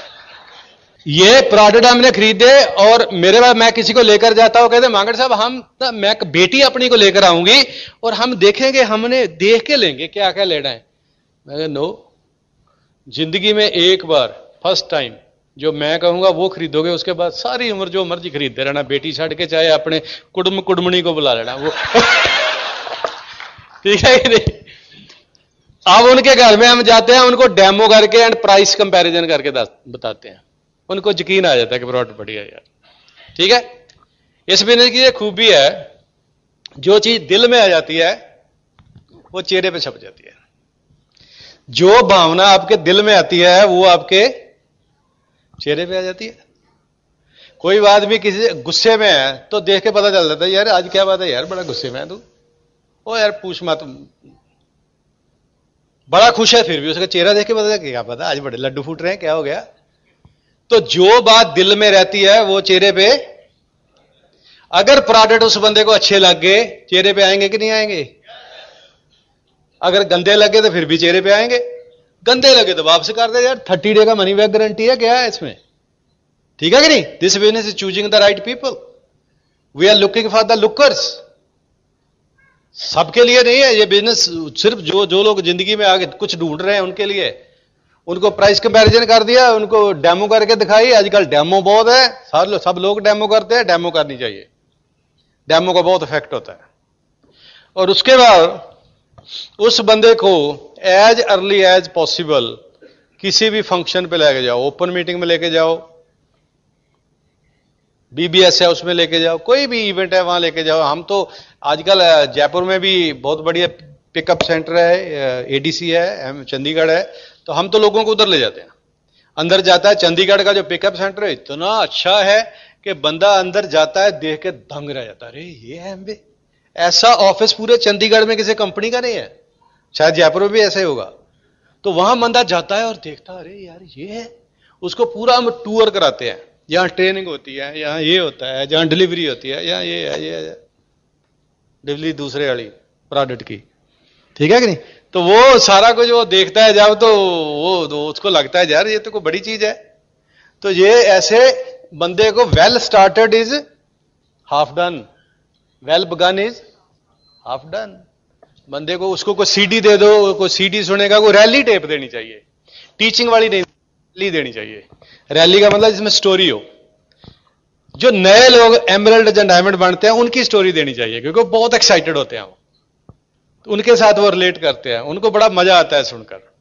ये प्रोडक्ट हमने खरीदे और मेरे बाद मैं किसी को लेकर जाता हूँ, कहते मांगड़ साहब, हम मैं बेटी अपनी को लेकर आऊँगी और हम देखेंगे, हमने देख के लेंगे क्या क्या लेना है। मैं नो, ज़िंदगी में एक बार, फ़र्स्ट टाइम, जो मैं कहूँगा, वो खरीदोगे, उसके बाद सारी उम्र जो मर्ज़ी खरीदते रहना, बेटी छड़ के चाहे अपने कुड़म कुटुमणी को बुला लेना, वो ठीक है नहीं? अब उनके घर में हम जाते हैं, उनको डेमो करके एंड प्राइस कंपैरिजन करके बताते हैं। उनको यकीन आ जाता है कि प्रोडक्ट बढ़िया यार। ठीक है? इस बिज़नेस की ये खूबी है, जो चीज़ दिल में आ जाती है, वो चेहरे पे छप जाती है। जो भावना आपके दिल में आती है, वो आपके चेहरे पे आ जाती है। कोई आदमी किसी गुस्से में है तो देख के पता चल जाता है, यार, आज क्या बात है? यार, बड़ा गुस्से में है तू। ओ, यार, पूछ मत। बड़ा खुश है फिर भी, उसका चेहरा देख के पता क्या पता आज बड़े लड्डू फूट रहे हैं, क्या हो गया? तो जो बात दिल में रहती है, वो चेहरे पे, अगर प्रोडक्ट उस बंदे को अच्छे लग गए चेहरे पे आएँगे कि नहीं आएँगे? अगर गंदे लगे तो फिर भी चेहरे पे आएँगे। गंदे लगे तो वापस कर दे यार थर्टी डे का मनी बैक गारंटी है, क्या है इसमें? ठीक है कि नहीं? This business is choosing the right people we are looking for the lookers सबके लिए नहीं है ये बिज़नेस सिर्फ़ जो जो लोग ज़िंदगी में आगे कुछ ढूंढ रहे हैं उनके लिए। उनको प्राइस कंपैरिजन कर दिया, उनको डेमो करके दिखाई। आजकल डेमो बहुत है सारे सब लोग डेमो करते हैं डेमो करनी चाहिए। डेमो का बहुत इफ़ेक्ट होता है। और उसके बाद, उस बंदे को एज अर्ली एज पॉसिबल किसी भी फ़ंक्शन पे लेके जाओ। ओपन मीटिंग में लेके जाओ। बीबीएस है, उसमें लेके जाओ। कोई भी इवेंट है, वहाँ लेके जाओ। हम तो आजकल जयपुर में भी बहुत बढ़िया पिकअप सेंटर है एडीसी है चंडीगढ़ है। तो हम तो लोगों को उधर ले जाते हैं। अंदर जाता है, चंडीगढ़ का जो पिकअप सेंटर है, इतना अच्छा है कि बंदा अंदर जाता है, देख के दंग रह जाता है। अरे, ये है एमबे ऐसा ऑफ़िस पूरे चंडीगढ़ में किसी कंपनी का नहीं है। शायद जयपुर में भी ऐसा ही होगा। तो वहाँ बंदा जाता है और देखता है, अरे यार, ये है। उसको पूरा हम टूर कराते हैं। यहाँ ट्रेनिंग होती है, यहाँ ये होता है, जहाँ डिलीवरी होती है, यहाँ ये है, ये डिलीवरी दूसरे वाली प्रोडक्ट की। ठीक है कि नहीं? तो वो सारा कुछ वो देखता है, जब तो वो तो उसको लगता है, यार, ये तो कोई बड़ी चीज़ है। तो ये ऐसे बंदे को well started is half done well begun is half done बंदे को, उसको कोई सीडी दे दो, कोई सीडी सुनेगा, कोई रैली टेप देनी चाहिए। टीचिंग वाली नहीं रैली देनी चाहिए। रैली का मतलब जिसमें स्टोरी हो। जो नए लोग एमरल्ड या डायमंड बनते हैं, उनकी स्टोरी देनी चाहिए, क्योंकि बहुत एक्साइटेड होते हैं वो। उनके साथ वो रिलेट करते हैं। उनको बड़ा मज़ा आता है सुनकर।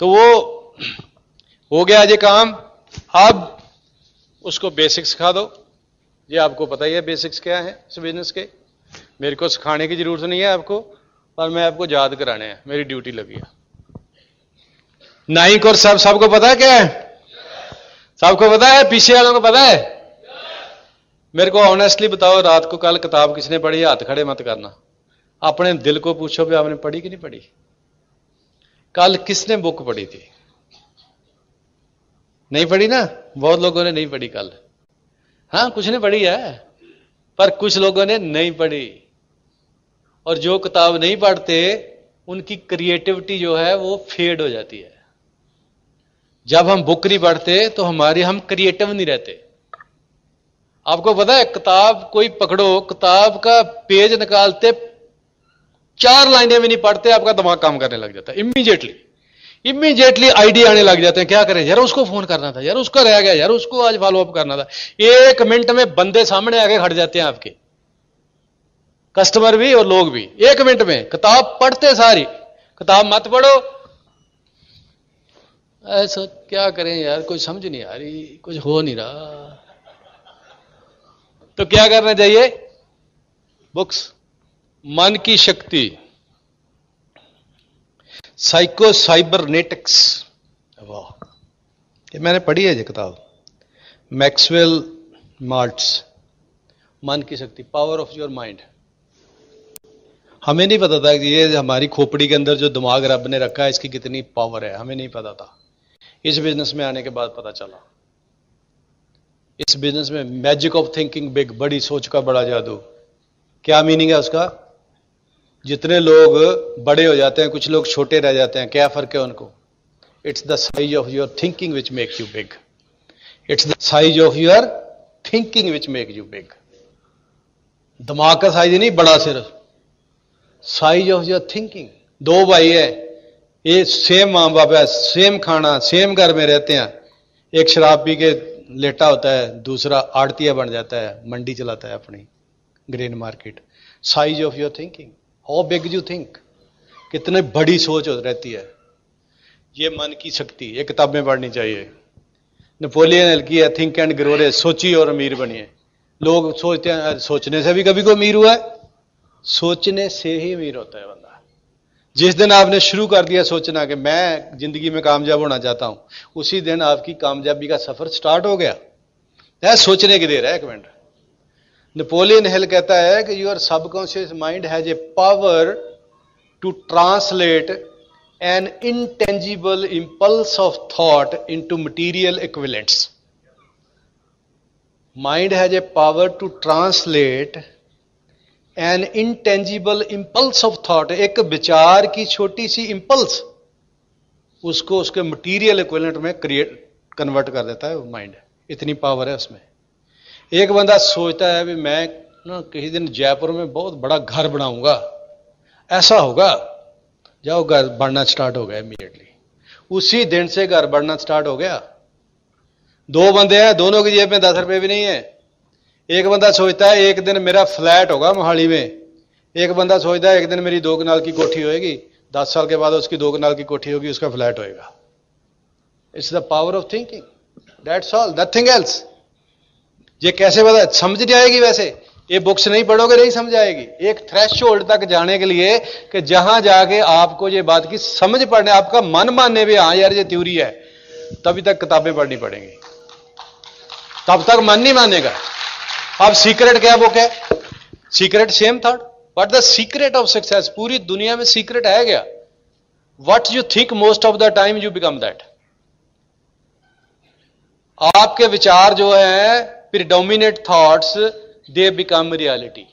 तो वो हो गया ये काम। अब उसको बेसिक्स सिखा दो। ये आपको पता ही है बेसिक्स क्या है इस बिज़नेस के। मेरे को सिखाने की ज़रूरत नहीं है आपको, पर मैं आपको याद कराने हैं। मेरी ड्यूटी लगी है। नाइक और सब, सबको पता है क्या है? सबको पता है? पीछे वालों को पता है? मेरे को ऑनेस्टली बताओ, रात को कल किताब किसने पढ़ी? हाथ खड़े मत करना। अपने दिल को पूछो भी आपने पढ़ी कि नहीं पढ़ी? कल किसने बुक पढ़ी थी? नहीं पढ़ी ना? बहुत लोगों ने नहीं पढ़ी कल। हाँ कुछ ने पढ़ी है, पर कुछ लोगों ने नहीं पढ़ी। और जो किताब नहीं पढ़ते, उनकी क्रिएटिविटी जो है, वो फेड हो जाती है। जब हम बुक नहीं पढ़ते तो हमारे, हम क्रिएटिव नहीं रहते। आपको पता है, किताब कोई पकड़ो, किताब का पेज निकालते चार लाइनें भी नहीं पढ़ते, आपका दिमाग काम करने लग जाता है इमीजिएटली इमीजिएटली आइडिया आने लग जाते हैं, क्या करें? यार, उसको फ़ोन करना था, यार, उसका रह गया, यार, उसको आज फॉलो अप करना था। एक मिनट में बंदे सामने आके खड़ जाते हैं आपके। कस्टमर भी और लोग भी, एक मिनट में। किताब पढ़ते सारी। किताब मत पढ़ो। ऐसा क्या करें यार कोई समझ नहीं आ रही, कुछ हो नहीं रहा। तो क्या करना चाहिए? बुक्स मन की शक्ति साइको साइबरनेटिक्स वाह। ये मैंने पढ़ी है ये किताब। मैक्सवेल मार्ट्स, मन की शक्ति पावर ऑफ़ योर माइंड हमें नहीं पता था कि ये हमारी खोपड़ी के अंदर जो दिमाग रब ने रखा है, इसकी कितनी पावर है। हमें नहीं पता था। इस बिज़नेस में आने के बाद पता चला। इस बिज़नेस में मैजिक ऑफ़ थिंकिंग बिग बड़ी, सोच का बड़ा जादू। क्या मीनिंग है उसका? जितने लोग बड़े हो जाते हैं, कुछ लोग छोटे रह जाते हैं, क्या फ़र्क है उनको? It's the size of your thinking which make you big it's the size of your thinking which make you big दिमाग का साइज़ नहीं, बड़ा सिर्फ़। साइज़ ऑफ़ योर थिंकिंग दो भाई है। ये सेम माँ बाप है सेम खाना सेम घर में रहते हैं। एक शराब पी के लेटा होता है, दूसरा आड़तिया बन जाता है, मंडी चलाता है अपनी grain market size of your thinking how big you think कितने बड़ी सोच रहती है? ये मन की शक्ति, ये किताबें पढ़नी चाहिए। नेपोलियन हिल की है थिंक एंड ग्रोरे सोची और अमीर बनिए। लोग सोचते हैं, सोचने से भी कभी कोई अमीर हुआ है? सोचने से ही अमीर होता है बंदा। जिस दिन आपने शुरू कर दिया सोचना कि मैं ज़िंदगी में कामयाब होना चाहता हूँ, उसी दिन आपकी कामयाबी का सफ़र स्टार्ट हो गया। सोचने की देर है, एक मिनट। नेपोलियन हिल कहता है कि your subconscious mind has a power to translate an intangible impulse of thought into material equivalents mind has a power to translate an intangible impulse of thought एक विचार की छोटी सी इंपल्स उसको उसके मटीरियल इक्विलेंट में क्रिएट कन्वर्ट कर देता है माइंड इतनी पावर है उसमें। एक बंदा सोचता है भी मैं ना किसी दिन जयपुर में बहुत बड़ा घर बनाऊँगा। ऐसा होगा, जाओ घर बढ़ना स्टार्ट हो गया इमीडिएटली उसी दिन से घर बढ़ना स्टार्ट हो गया। दो बंदे हैं, दोनों की जेब में दस रुपए भी नहीं है। एक बंदा सोचता है एक दिन मेरा फ्लैट होगा मोहाली में। एक बंदा सोचता है एक दिन मेरी दो कनाल की कोठी होएगी। दस साल के बाद उसकी दो कनाल की कोठी होगी, उसका फ्लैट होएगा। It's the power of thinking that's all nothing else ये कैसे बता समझ नहीं आएगी वैसे। ये बुक्स नहीं पढ़ोगे, नहीं समझ आएगी। एक थ्रेश तक जाने के लिए कि जहाँ जाके आपको ये बात की समझ पड़ने, आपका मन मानने भी हाँ यार ये थ्योरी है। तभी तक किताबें पढ़नी पड़ेंगी। तब तक मन नहीं मानेगा। अब सीक्रेट क्या बुक है? Secret same thought what the secret of success पूरी दुनिया में सीक्रेट है क्या? What you think most of the time you become that आपके विचार जो है predominant thoughts, they become reality.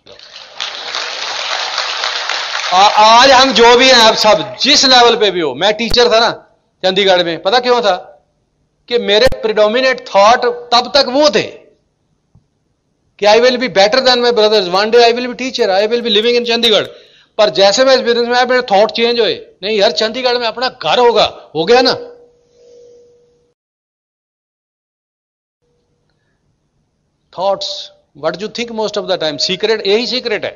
आज हम जो भी हैं, आप सब, जिस लेवल पे भी हो, मैं टीचर था ना, चंडीगढ़ में, पता क्यों था? कि मेरे प्रिडोमिनेट थॉट तब तक वो थे कि I will be better than my brothers one day I will be teacher I will be living in Chandigarh. पर जैसे मैं इस बिज़नेस में आया, मेरे थॉट चेंज हुए। नहीं, यार, चंडीगढ़ में अपना घर होगा, हो गया ना? Thoughts what you think most of the time secret यही सीक्रेट है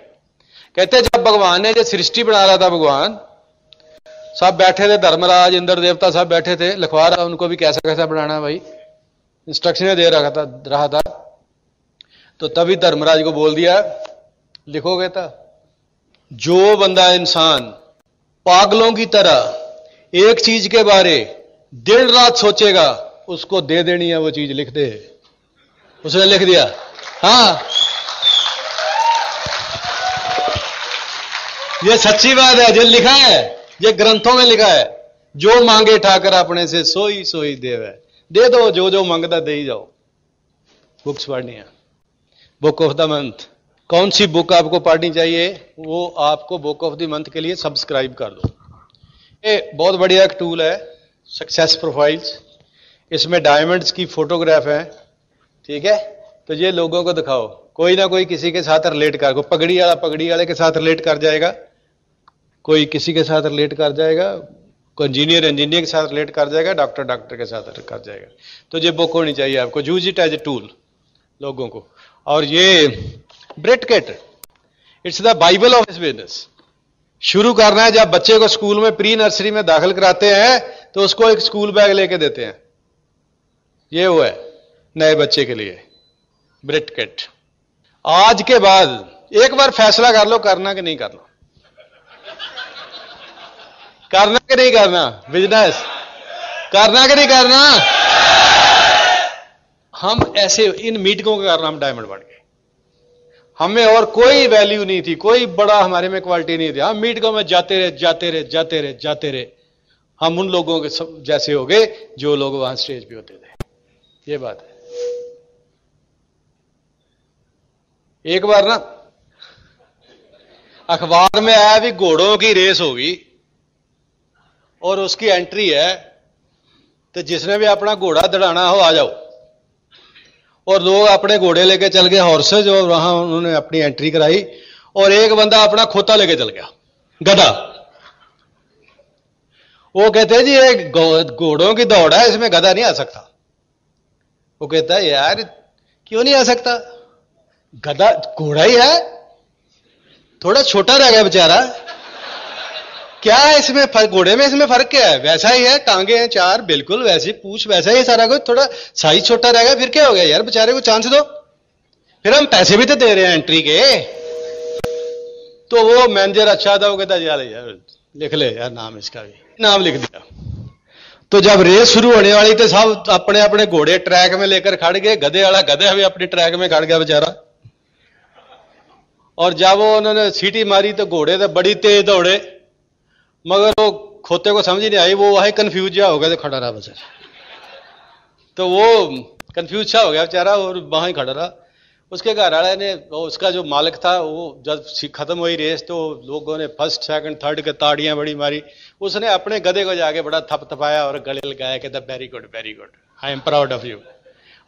कहते हैं, जब भगवान ने जो सृष्टि बना रहा था भगवान, सब बैठे थे, धर्मराज इंद्र देवता सब बैठे थे लिखवा रहा उनको भी कैसा कैसा बनाना भाई? इंस्ट्रक्शन दे रहा था रहा था। तो तभी धर्मराज को बोल दिया, लिखोगे था जो बंदा इंसान पागलों की तरह एक चीज़ के बारे दिन रात सोचेगा, उसको दे देनी है वो चीज़, लिख दे। उसने लिख दिया। हाँ। ये सच्ची बात है, जो लिखा है, ये ग्रंथों में लिखा है। जो मांगे ठाकर अपने से, सोई सोई देव। है दे दो, जो जो माँगता दे ही जाओ। बुक्स पढ़नी है। बुक ऑफ़ द मंथ कौन सी बुक आपको पढ़नी चाहिए? वो आपको बुक ऑफ़ द मंथ के लिए सब्सक्राइब कर दो। ये बहुत बढ़िया एक टूल है सक्सेस प्रोफाइल्स इसमें डायमंड्स की फोटोग्राफ है। ठीक है? तो ये लोगों को दिखाओ। कोई ना कोई किसी के साथ रिलेट कर को पगड़ी वाला, पगड़ी वाले के साथ रिलेट कर जाएगा। कोई किसी के साथ रिलेट कर जाएगा, कोई इंजीनियर इंजीनियर के साथ रिलेट कर जाएगा डॉक्टर डॉक्टर के साथ कर जाएगा। तो ये बुक होनी चाहिए आपको। Use it as a tool लोगों को। और ये Britt kit it's the Bible of business शुरू करना है, जब बच्चे को स्कूल में प्री नर्सरी में दाखिल कराते हैं तो उसको एक स्कूल बैग लेके देते हैं। ये वो है। नए बच्चे के लिए ब्रेट केट आज के बाद एक बार फैसला कर लो, करना कि नहीं करना। करना कि नहीं करना बिज़नेस करना कि नहीं करना। हम ऐसे, इन मीटिंगों के कारण हम डायमंड बन गए। हमें और कोई वैल्यू नहीं थी, कोई बड़ा हमारे में क्वालिटी नहीं थी। हम मीटिंगों में जाते रहे जाते रहे जाते रहे जाते रहे। हम उन लोगों के जैसे हो गए, जो लोग वहाँ स्टेज पे होते थे। ये बात है। एक बार ना, अखबार में आया भी घोड़ों की रेस होगी, और उसकी एंट्री है तो जिसने भी अपना घोड़ा दड़ाना हो, आ जाओ। और लोग अपने घोड़े लेके चल गए हॉर्सेज और वहाँ उन्होंने अपनी एंट्री कराई, और एक बंदा अपना खोता लेके चल गया, गधा। वो कहते हैं, जी, ये घोड़ों की दौड़ है, इसमें गधा नहीं आ सकता। वो कहता है, यार, क्यों नहीं आ सकता? गधा घोड़ा ही है। थोड़ा छोटा रह गया बेचारा। क्या है इसमें फ़र्क? घोड़े में इसमें फ़र्क क्या है? वैसा ही है, टांगे हैं चार, बिल्कुल वैसे पूछ, वैसा ही सारा कुछ। थोड़ा साइज़ छोटा रह गया, फिर क्या हो गया? यार बेचारे को चांस दो। फिर हम पैसे भी तो दे रहे हैं एंट्री के। तो वो मैनेजर अच्छा था, वो कहता यार यार, लिख ले यार नाम इसका भी। नाम लिख दिया। तो जब रेस शुरू होने वाली तो सब अपने अपने घोड़े ट्रैक में लेकर खड़ गए। गधे वाला गधे भी अपने ट्रैक में खड़ गया बेचारा। और जब वो उन्होंने सीटी मारी तो घोड़े तो बड़ी तेज दौड़े, मगर वो खोते को समझ नहीं आई, वो वही कंफ्यूज जा हो गया तो खड़ा रहा बस। तो वो कंफ्यूज सा हो गया बेचारा और वहाँ ही खड़ा रहा। उसके घर वाले ने उसका जो मालिक था, वो जब खत्म हुई रेस तो लोगों ने फ़र्स्ट सेकंड थर्ड के ताड़ियाँ बड़ी मारी। उसने अपने गधे को जाके बड़ा थप थपाया और गले लगाया कहता very good very good I am proud of you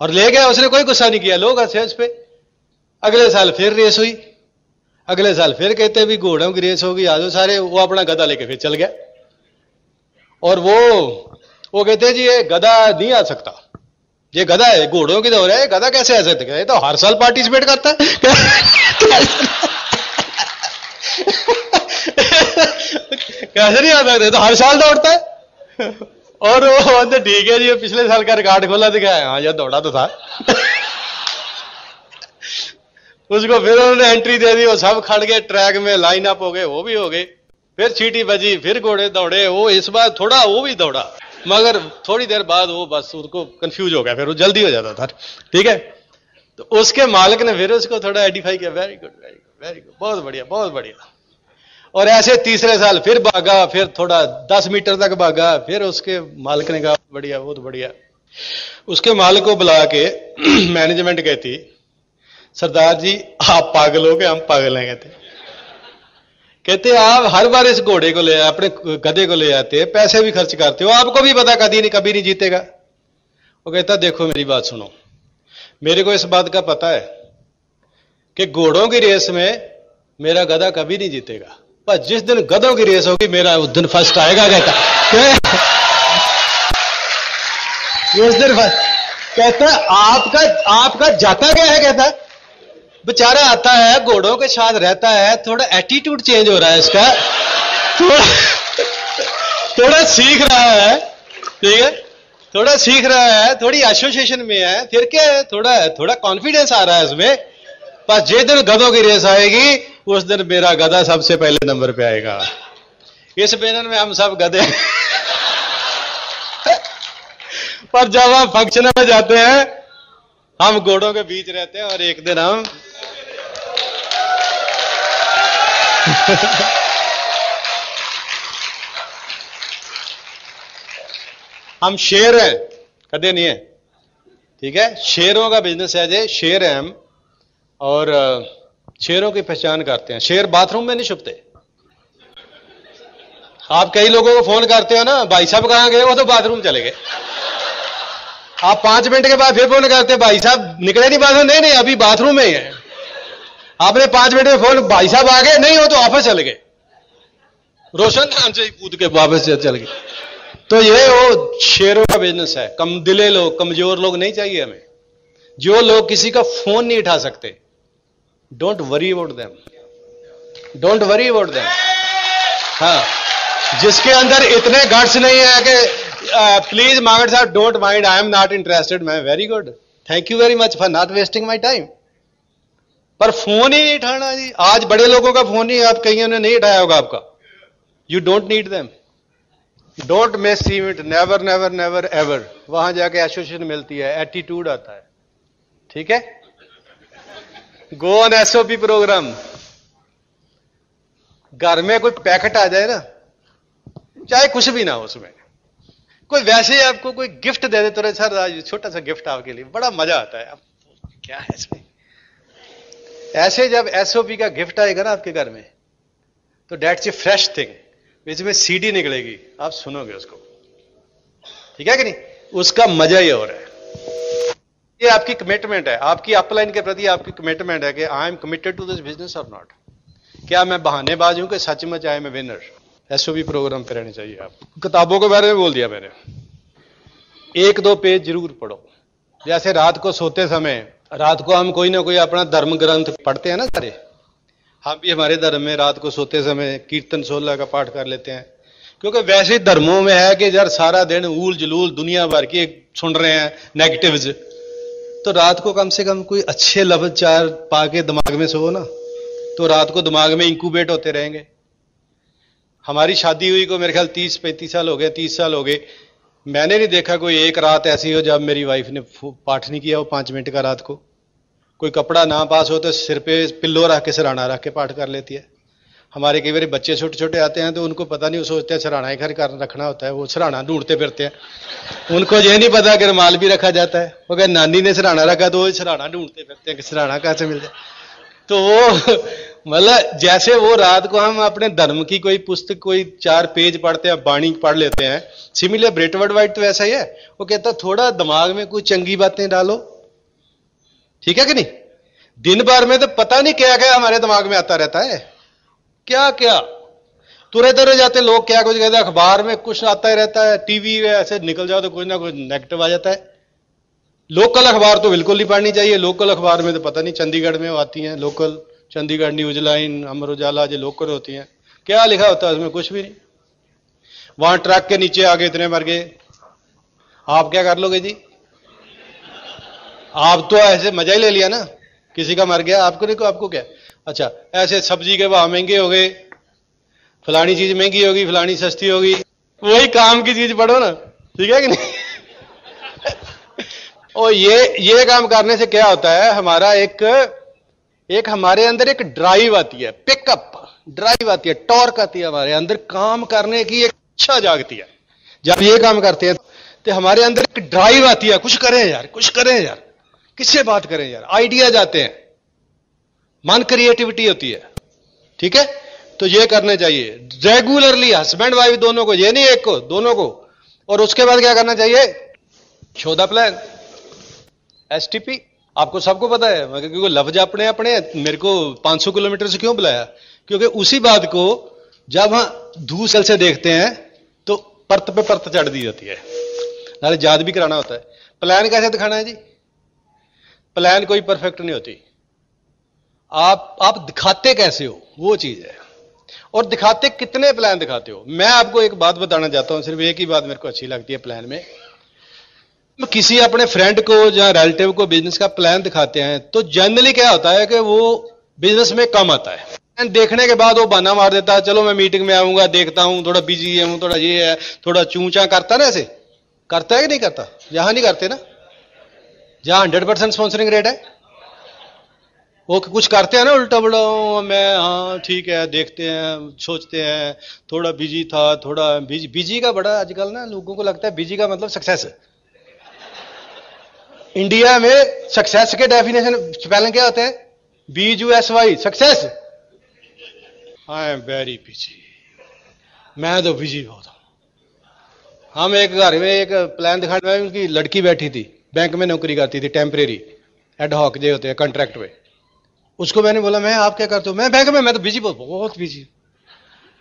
और ले गया, उसने कोई गुस्सा नहीं किया। लोग हंसे उस पर अगले साल फिर रेस हुई। अगले साल फिर कहते भी घोड़ों की रेस होगी आज सारे। वो अपना गधा लेके फिर चल गया। और वो वो कहते जी, ये गधा नहीं आ सकता। ये गधा है, घोड़ों की दौड़ है गधा कैसे आ सकता है? तो हर साल पार्टिसिपेट करता है। कैसे नहीं आ सकते? तो हर साल दौड़ता है। और वो ठीक है जी पिछले साल का रिकॉर्ड खोला, दिखाया। हाँ यार दौड़ा तो था। उसको फिर उन्होंने एंट्री दे दी, वो सब खड़ गए ट्रैक में लाइन अप हो गए, वो भी हो गए। फिर चीटी बजी, फिर घोड़े दौड़े, वो इस बार थोड़ा, वो भी दौड़ा। मगर थोड़ी देर बाद वो बस उसको कंफ्यूज हो गया, फिर वो जल्दी हो जाता था। ठीक है? तो उसके मालिक ने फिर उसको थोड़ा आइडेंटिफाई किया very good very good very good बहुत बढ़िया बहुत बढ़िया। और ऐसे तीसरे साल फिर भागा, फिर थोड़ा दस मीटर तक भागा, फिर उसके मालिक ने कहा बढ़िया, बहुत बढ़िया। उसके मालिक को बुला के मैनेजमेंट कहती सरदार जी, आप पागल हो गए, हम पागल हैं, कहते। कहते, आप हर बार इस घोड़े को ले, अपने गधे को ले हैं, पैसे भी खर्च करते हो, आपको भी पता, कभी नहीं कभी नहीं जीतेगा। वो कहता, देखो मेरी बात सुनो, मेरे को इस बात का पता है कि घोड़ों की रेस में मेरा गधा कभी नहीं जीतेगा। पर जिस दिन गधों की रेस होगी, मेरा उस दिन फ़र्स्ट आएगा, कहता। उस दिन फ़र्स्ट, कहता, आपका आपका जाता क्या है, कहता? बेचारा आता है, घोड़ों के साथ रहता है, थोड़ा एटीट्यूड चेंज हो रहा है इसका। थोड़ा थोड़ा सीख रहा है, ठीक है? थोड़ा सीख रहा है, थोड़ी एसोसिएशन में है, फिर क्या है? थोड़ा थोड़ा कॉन्फिडेंस आ रहा है इसमें। पर जिस दिन गधों की रेस आएगी, उस दिन मेरा गधा सबसे पहले नंबर पे आएगा। इस बैनर में हम सब गधे पर जब हम फ़ंक्शन में जाते हैं, हम घोड़ों के बीच रहते हैं और एक दिन हम हम शेर हैं। कदे नहीं है। ठीक है? शेरों का बिज़नेस है जे। शेर हैं हम। और शेरों की पहचान करते हैं। शेर बाथरूम में नहीं छुपते। आप कई लोगों को फ़ोन करते हो ना, भाई साहब कहाँ गए? वो तो बाथरूम चले गए। आप पाँच मिनट के बाद फिर फ़ोन करते भाई साहब निकले नहीं बाथरूम नहीं नहीं, अभी बाथरूम में ही है। आपने पाँच मिनट में फ़ोन, भाई साहब आ गए, नहीं हो तो ऑफ़िस चले गए। रोशन नाम से कूद के वापस चल गए। तो ये वो शेरों का बिज़नेस है। कम दिले लोग, कमज़ोर लोग नहीं चाहिए हमें। जो लोग किसी का फ़ोन नहीं उठा सकते don't worry about them don't worry about them हाँ। जिसके अंदर इतने गट्स नहीं है कि प्लीज़ मांगट साहब don't mind I am not interested मैं very good thank you very much for not wasting my time पर फ़ोन ही नहीं उठाना जी। आज बड़े लोगों का फ़ोन ही आप कहीं ने नहीं उठाया होगा आपका। You don't need them don't miss it never never never ever वहाँ जाके एसोसिएशन मिलती है। एटीट्यूड आता है। ठीक है? गो ऑन एसओपी प्रोग्राम घर में कोई पैकेट आ जाए ना, चाहे कुछ भी ना हो उसमें। कोई वैसे ही आपको कोई गिफ्ट दे दे तो सर आज छोटा सा गिफ्ट आपके लिए। बड़ा मज़ा आता है। आप क्या है इसमें? ऐसे जब एसओपी का गिफ्ट आएगा ना आपके घर में तो डेट्स ए फ्रेश थिंग इसमें सीडी निकलेगी। आप सुनोगे उसको। ठीक है कि नहीं? उसका मज़ा ही और है। ये आपकी कमिटमेंट है। आपकी अपलाइन के प्रति आपकी कमिटमेंट है कि I am committed to this business और नॉट क्या मैं बहानेबाज हूँ कि सचमुच I am a winner SOB program पे रहने चाहिए आप। किताबों के बारे में बोल दिया मैंने। एक दो पेज ज़रूर पढ़ो। जैसे रात को सोते समय रात को हम कोई ना कोई अपना धर्म ग्रंथ पढ़ते हैं ना सारे। हम भी हमारे धर्म में रात को सोते समय कीर्तन सोलह का पाठ कर लेते हैं। क्योंकि वैसे धर्मों में है कि यार सारा दिन ऊल जलूल दुनिया भर की सुन रहे हैं नेगेटिव्स तो रात को कम से कम कोई अच्छे लफ्ज चार पा के दिमाग में सो ना तो रात को दिमाग में इंक्यूबेट होते रहेंगे। हमारी शादी हुई को मेरे ख्याल तीस पैंतीस साल हो गए, तीस साल हो गए। मैंने नहीं देखा कोई एक रात ऐसी हो जब मेरी वाइफ ने पाठ नहीं किया हो पाँच मिनट का रात को। कोई कपड़ा ना पास हो तो सिर पे पिल्लो रख के सराना रख के पाठ कर लेती है। हमारे कई बार बच्चे छोटे छोटे आते हैं तो उनको पता नहीं, वो सोचते हैं सराना ही घर कर रखना होता है, वो सराना ढूंढते फिरते हैं। उनको ये नहीं पता कि रुमाल भी रखा जाता है। वो कह, नानी ने सराना रखा तो वो सराना ढूंढते फिरते हैं कि सराना कहाँ से मिल जाए? तो वो मतलब जैसे वो रात को हम अपने धर्म की कोई पुस्तक, कोई चार पेज पढ़ते हैं, बाणी पढ़ लेते हैं। सिमिलर ब्रेटवर्ड वाइट तो ऐसा ही है। वो कहता, थोड़ा दिमाग में कोई चंगी बातें डालो। ठीक है कि नहीं? दिन भर में तो पता नहीं क्या क्या हमारे दिमाग में आता रहता है। क्या क्या? तुरे तुरे जाते लोग, क्या कुछ कहते अखबार में कुछ आता ही रहता है टीवी ऐसे निकल जाओ तो कुछ ना कुछ नेगेटिव आ जाता है। लोकल अखबार तो बिल्कुल नहीं पढ़नी चाहिए। लोकल अखबार में तो पता नहीं, चंडीगढ़ में आती हैं local Chandigarh news line Amar Ujala जो लोकल होती हैं। क्या लिखा होता है उसमें? कुछ भी नहीं। वहाँ ट्रक के नीचे आगे इतने मर गए। आप क्या कर लोगे जी? आप तो ऐसे मज़ा ही ले लिया ना। किसी का मर गया, आपको को आपको क्या? अच्छा ऐसे सब्ज़ी के भाव महँगे हो गए। फलानी चीज़ महँगी होगी, फलानी सस्ती होगी। वही काम की चीज़ पढ़ो ना। ठीक है कि नहीं? और ये ये काम करने से क्या होता है, हमारा एक एक हमारे अंदर एक ड्राइव आती है पिकअप ड्राइव आती है टॉर्क आती है हमारे अंदर, काम करने की एक इच्छा जागती है। जब ये काम करते हैं तो हमारे अंदर एक ड्राइव आती है, कुछ करें यार, कुछ करें यार, किससे बात करें यार आइडिया जाते हैं। मन क्रिएटिविटी होती है, ठीक है? तो ये करने चाहिए रेगुलरली हस्बैंड वाइफ दोनों को, ये नहीं एक को, दोनों को, और उसके बाद क्या करना चाहिए? शोधा प्लान एसटीपी आपको सबको पता है क्योंकि लफ्ज अपने अपने मेरे को 500 किलोमीटर से क्यों बुलाया? क्योंकि उसी बात को जब हम दूसरे से देखते हैं तो परत पे परत चढ़ दी जाती है। नाले याद भी कराना होता है। प्लान कैसे दिखाना है जी? प्लान कोई परफेक्ट नहीं होती। आप आप दिखाते कैसे हो? वो चीज़ है। और दिखाते कितने प्लान दिखाते हो? मैं आपको एक बात बताना चाहता हूँ, सिर्फ़ एक ही बात मेरे को अच्छी लगती है प्लान में। किसी अपने फ्रेंड को या रिलेटिव को बिज़नेस का प्लान दिखाते हैं तो जनरली क्या होता है कि वो बिज़नेस में कम आता है। देखने के बाद वो बहाना मार देता है, चलो मैं मीटिंग में आऊँगा, देखता हूँ, थोड़ा बिज़ी हूँ थोड़ा ये है, थोड़ा चूचा करता ना ऐसे। करता है कि नहीं करता? यहाँ नहीं करते ना? जहाँ हंड्रेड परसेंट स्पॉन्सरिंग रेट है। वो कुछ करते हैं ना उल्टा बड़ा मैं हाँ ठीक है, देखते हैं, सोचते हैं, थोड़ा बिज़ी था, थोड़ा बिज़ी बिज़ी का बड़ा आजकल ना लोगों को लगता है बिज़ी का मतलब सक्सेस है। इंडिया में सक्सेस के डेफिनेशन स्पेलिंग क्या होते हैं? B U S Y success I am very busy मैं तो बिज़ी बहुत हूँ। हम एक घर में एक प्लान दिखाने में उनकी लड़की बैठी थी। बैंक में नौकरी करती थी टेम्परेरी एडहॉक जो होते हैं कॉन्ट्रैक्ट में। उसको मैंने बोला, मैं, आप क्या करते हो? मैं बैंक में, मैं तो बिज़ी बहुत बहुत बिज़ी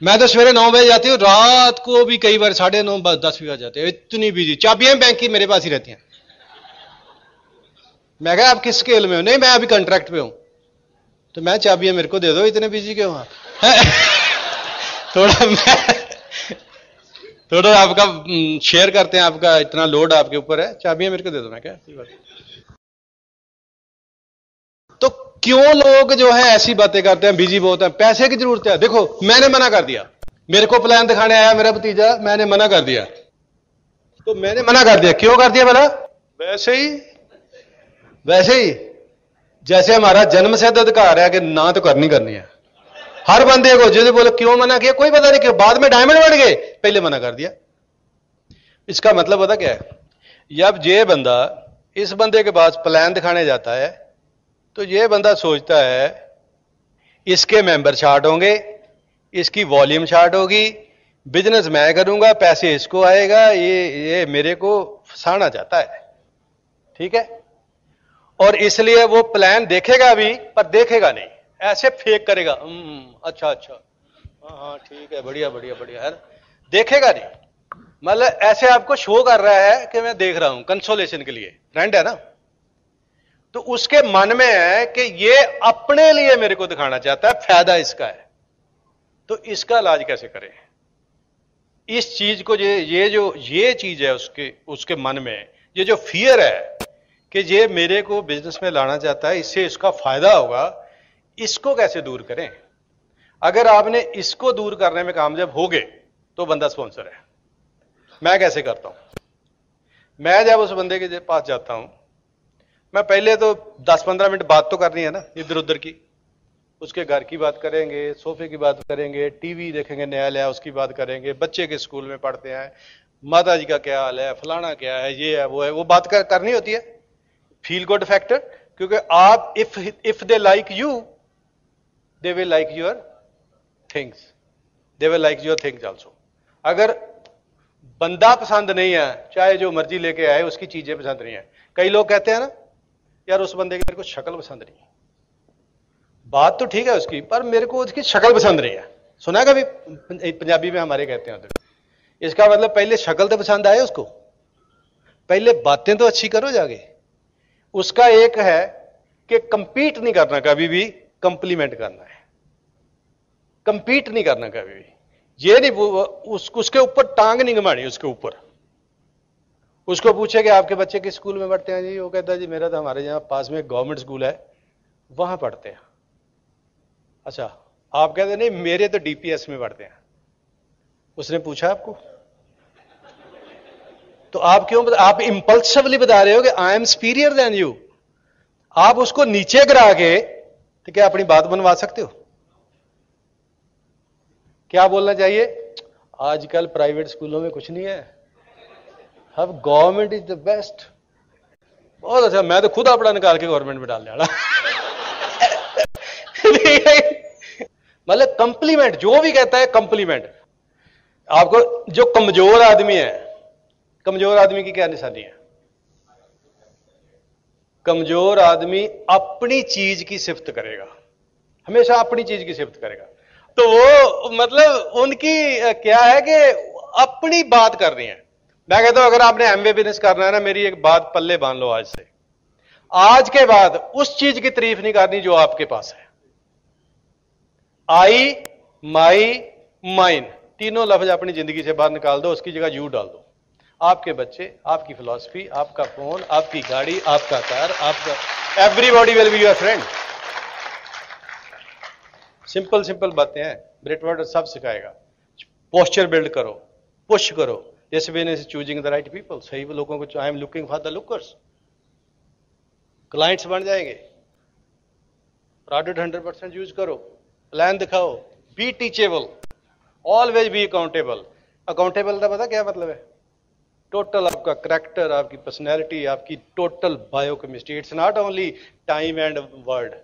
मैं तो सवेरे नौ बजे जाती हूँ, रात को भी कई बार साढ़े नौ, दस बजे जाते हैं। इतनी बिज़ी चाबियाँ बैंक की मेरे पास ही रहती हैं। मैं कहा, आप किस स्केल में हो? नहीं, मैं अभी कॉन्ट्रैक्ट पे हूँ। तो मैं चाबियाँ मेरे को दे दो, इतने बिज़ी क्यों आप थोड़ा मैं थोड़ा आपका शेयर करते हैं, आपका इतना लोड आपके ऊपर है। चाबियाँ मेरे को दे दो, मैं क्या तो क्यों लोग जो है, ऐसी बातें करते हैं बिज़ी बहुत है? पैसे की ज़रूरत है। देखो, मैंने मना कर दिया। मेरे को प्लान दिखाने आया, मेरा भतीजा, मैंने मना कर दिया। तो मैंने मना कर दिया। क्यों कर दिया मेरा वैसे ही वैसे ही, जैसे हमारा जन्म सिद्ध अधिकार है कि ना तो करनी करनी है। हर बंदे को जिसे बोले, क्यों मना किया? कोई पता नहीं क्यों, बाद में डायमंड बढ़ गए, पहले मना कर दिया। इसका मतलब पता क्या है? जब ये बंदा, इस बंदे के पास प्लान दिखाने जाता है तो ये बंदा सोचता है, इसके मेंबर चार्ट होंगे, इसकी वॉल्यूम चार्ट होगी बिज़नेस मैं करूँगा, पैसे इसको आएगा, ये ये मेरे को फसाना चाहता है। ठीक है? और इसलिए वो प्लान देखेगा भी, पर देखेगा नहीं। ऐसे फेक करेगा अच्छा अच्छा। हाँ हाँ ठीक है, बढ़िया बढ़िया बढ़िया, है देखेगा नहीं। मतलब ऐसे आपको शो कर रहा है कि मैं देख रहा हूँ कंसोलेशन के लिए। फ्रेंड है ना? तो उसके मन में है कि ये अपने लिए मेरे को दिखाना चाहता है, फ़ायदा इसका है। तो इसका इलाज कैसे करें? इस चीज़ को ये ये जो, ये चीज़ है उसके उसके मन में, ये जो फियर है कि ये मेरे को बिज़नेस में लाना चाहता है इससे इसका फ़ायदा होगा इसको कैसे दूर करें? अगर आपने इसको दूर करने में कामयाब हो गए तो बंदा स्पॉन्सर है। मैं कैसे करता हूँ? मैं जब उस बंदे के पास जाता हूँ मैं पहले तो 10-15 मिनट बात तो करनी है ना इधर उधर की। उसके घर की बात करेंगे सोफे की बात करेंगे टीवी देखेंगे नया लिया उसकी बात करेंगे बच्चे के स्कूल में पढ़ते हैं माता जी का क्या हाल है फलाना क्या है ये है वो है वो बात कर, करनी होती है। फील गुड फैक्टर क्योंकि आप if if they like you they will like your things they will like your things also अगर बंदा पसंद नहीं है, चाहे जो मर्ज़ी लेके आए, उसकी चीज़ें पसंद नहीं है। कई लोग कहते हैं ना, यार, उस बंदे की मेरे को शक्ल पसंद नहीं है। बात तो ठीक है उसकी, पर मेरे को उसकी शक्ल पसंद नहीं है। सुना कभी? पंजाबी में हमारे कहते हैं इसका मतलब पहले शक्ल तो पसंद आए उसको। पहले बातें तो अच्छी करो जाके। उसका एक है कि कंपीट नहीं करना कभी भी कंप्लीमेंट करना है। कंपीट नहीं करना कभी भी। ये नहीं उस, उसके ऊपर टांग नहीं घमानी उसके ऊपर। उसको पूछे कि आपके बच्चे किस स्कूल में पढ़ते हैं? जी वो कहता है जी मेरा तो हमारे यहाँ पास में गवर्नमेंट स्कूल है। वहाँ पढ़ते हैं। अच्छा आप कहते नहीं मेरे तो डीपीएस में पढ़ते हैं। उसने पूछा आपको? तो आप क्यों बता, आप इंपल्सिवली बता रहे हो कि I am superior than you आप उसको नीचे गिरा के तो क्या अपनी बात बनवा सकते हो? क्या बोलना चाहिए? आजकल प्राइवेट स्कूलों में कुछ नहीं है। अब गवर्नमेंट इज़ द बेस्ट बहुत अच्छा मैं तो खुद अपना निकाल के गवर्नमेंट में डाल दिया मतलब कंप्लीमेंट जो भी कहता है कंप्लीमेंट आपको जो कमज़ोर आदमी है कमज़ोर आदमी की क्या निशानी है? कमज़ोर आदमी अपनी चीज़ की सिफत करेगा। हमेशा अपनी चीज़ की सिफत करेगा। तो वो मतलब उनकी क्या है कि अपनी बात कर रही है। मैं कहता हूँ, अगर आपने एमवे बिज़नेस करना है ना, मेरी एक बात पल्ले बाँध लो आज से। आज के बाद उस चीज़ की तारीफ़ नहीं करनी जो आपके पास है। आई माई माइन तीनों लफ्ज अपनी ज़िंदगी से बाहर निकाल दो, उसकी जगह यू डाल दो। आपके बच्चे, आपकी फिलॉसफी आपका फ़ोन आपकी गाड़ी, आपका कार आपका everybody will be your friend simple simple बातें हैं। ब्रिटवर्ड सब सिखाएगा। पोस्चर बिल्ड करो। पुश करो। This way is choosing the right people सही लोगों को I am looking for the lookers clients बन जाएँगे। प्रोडक्ट हंड्रेड परसेंट यूज़ करो। प्लान दिखाओ। Be teachable always be accountable accountable का पता क्या मतलब है? टोटल आपका करेक्टर आपकी पर्सनैलिटी आपकी total biochemistry it's not only time and word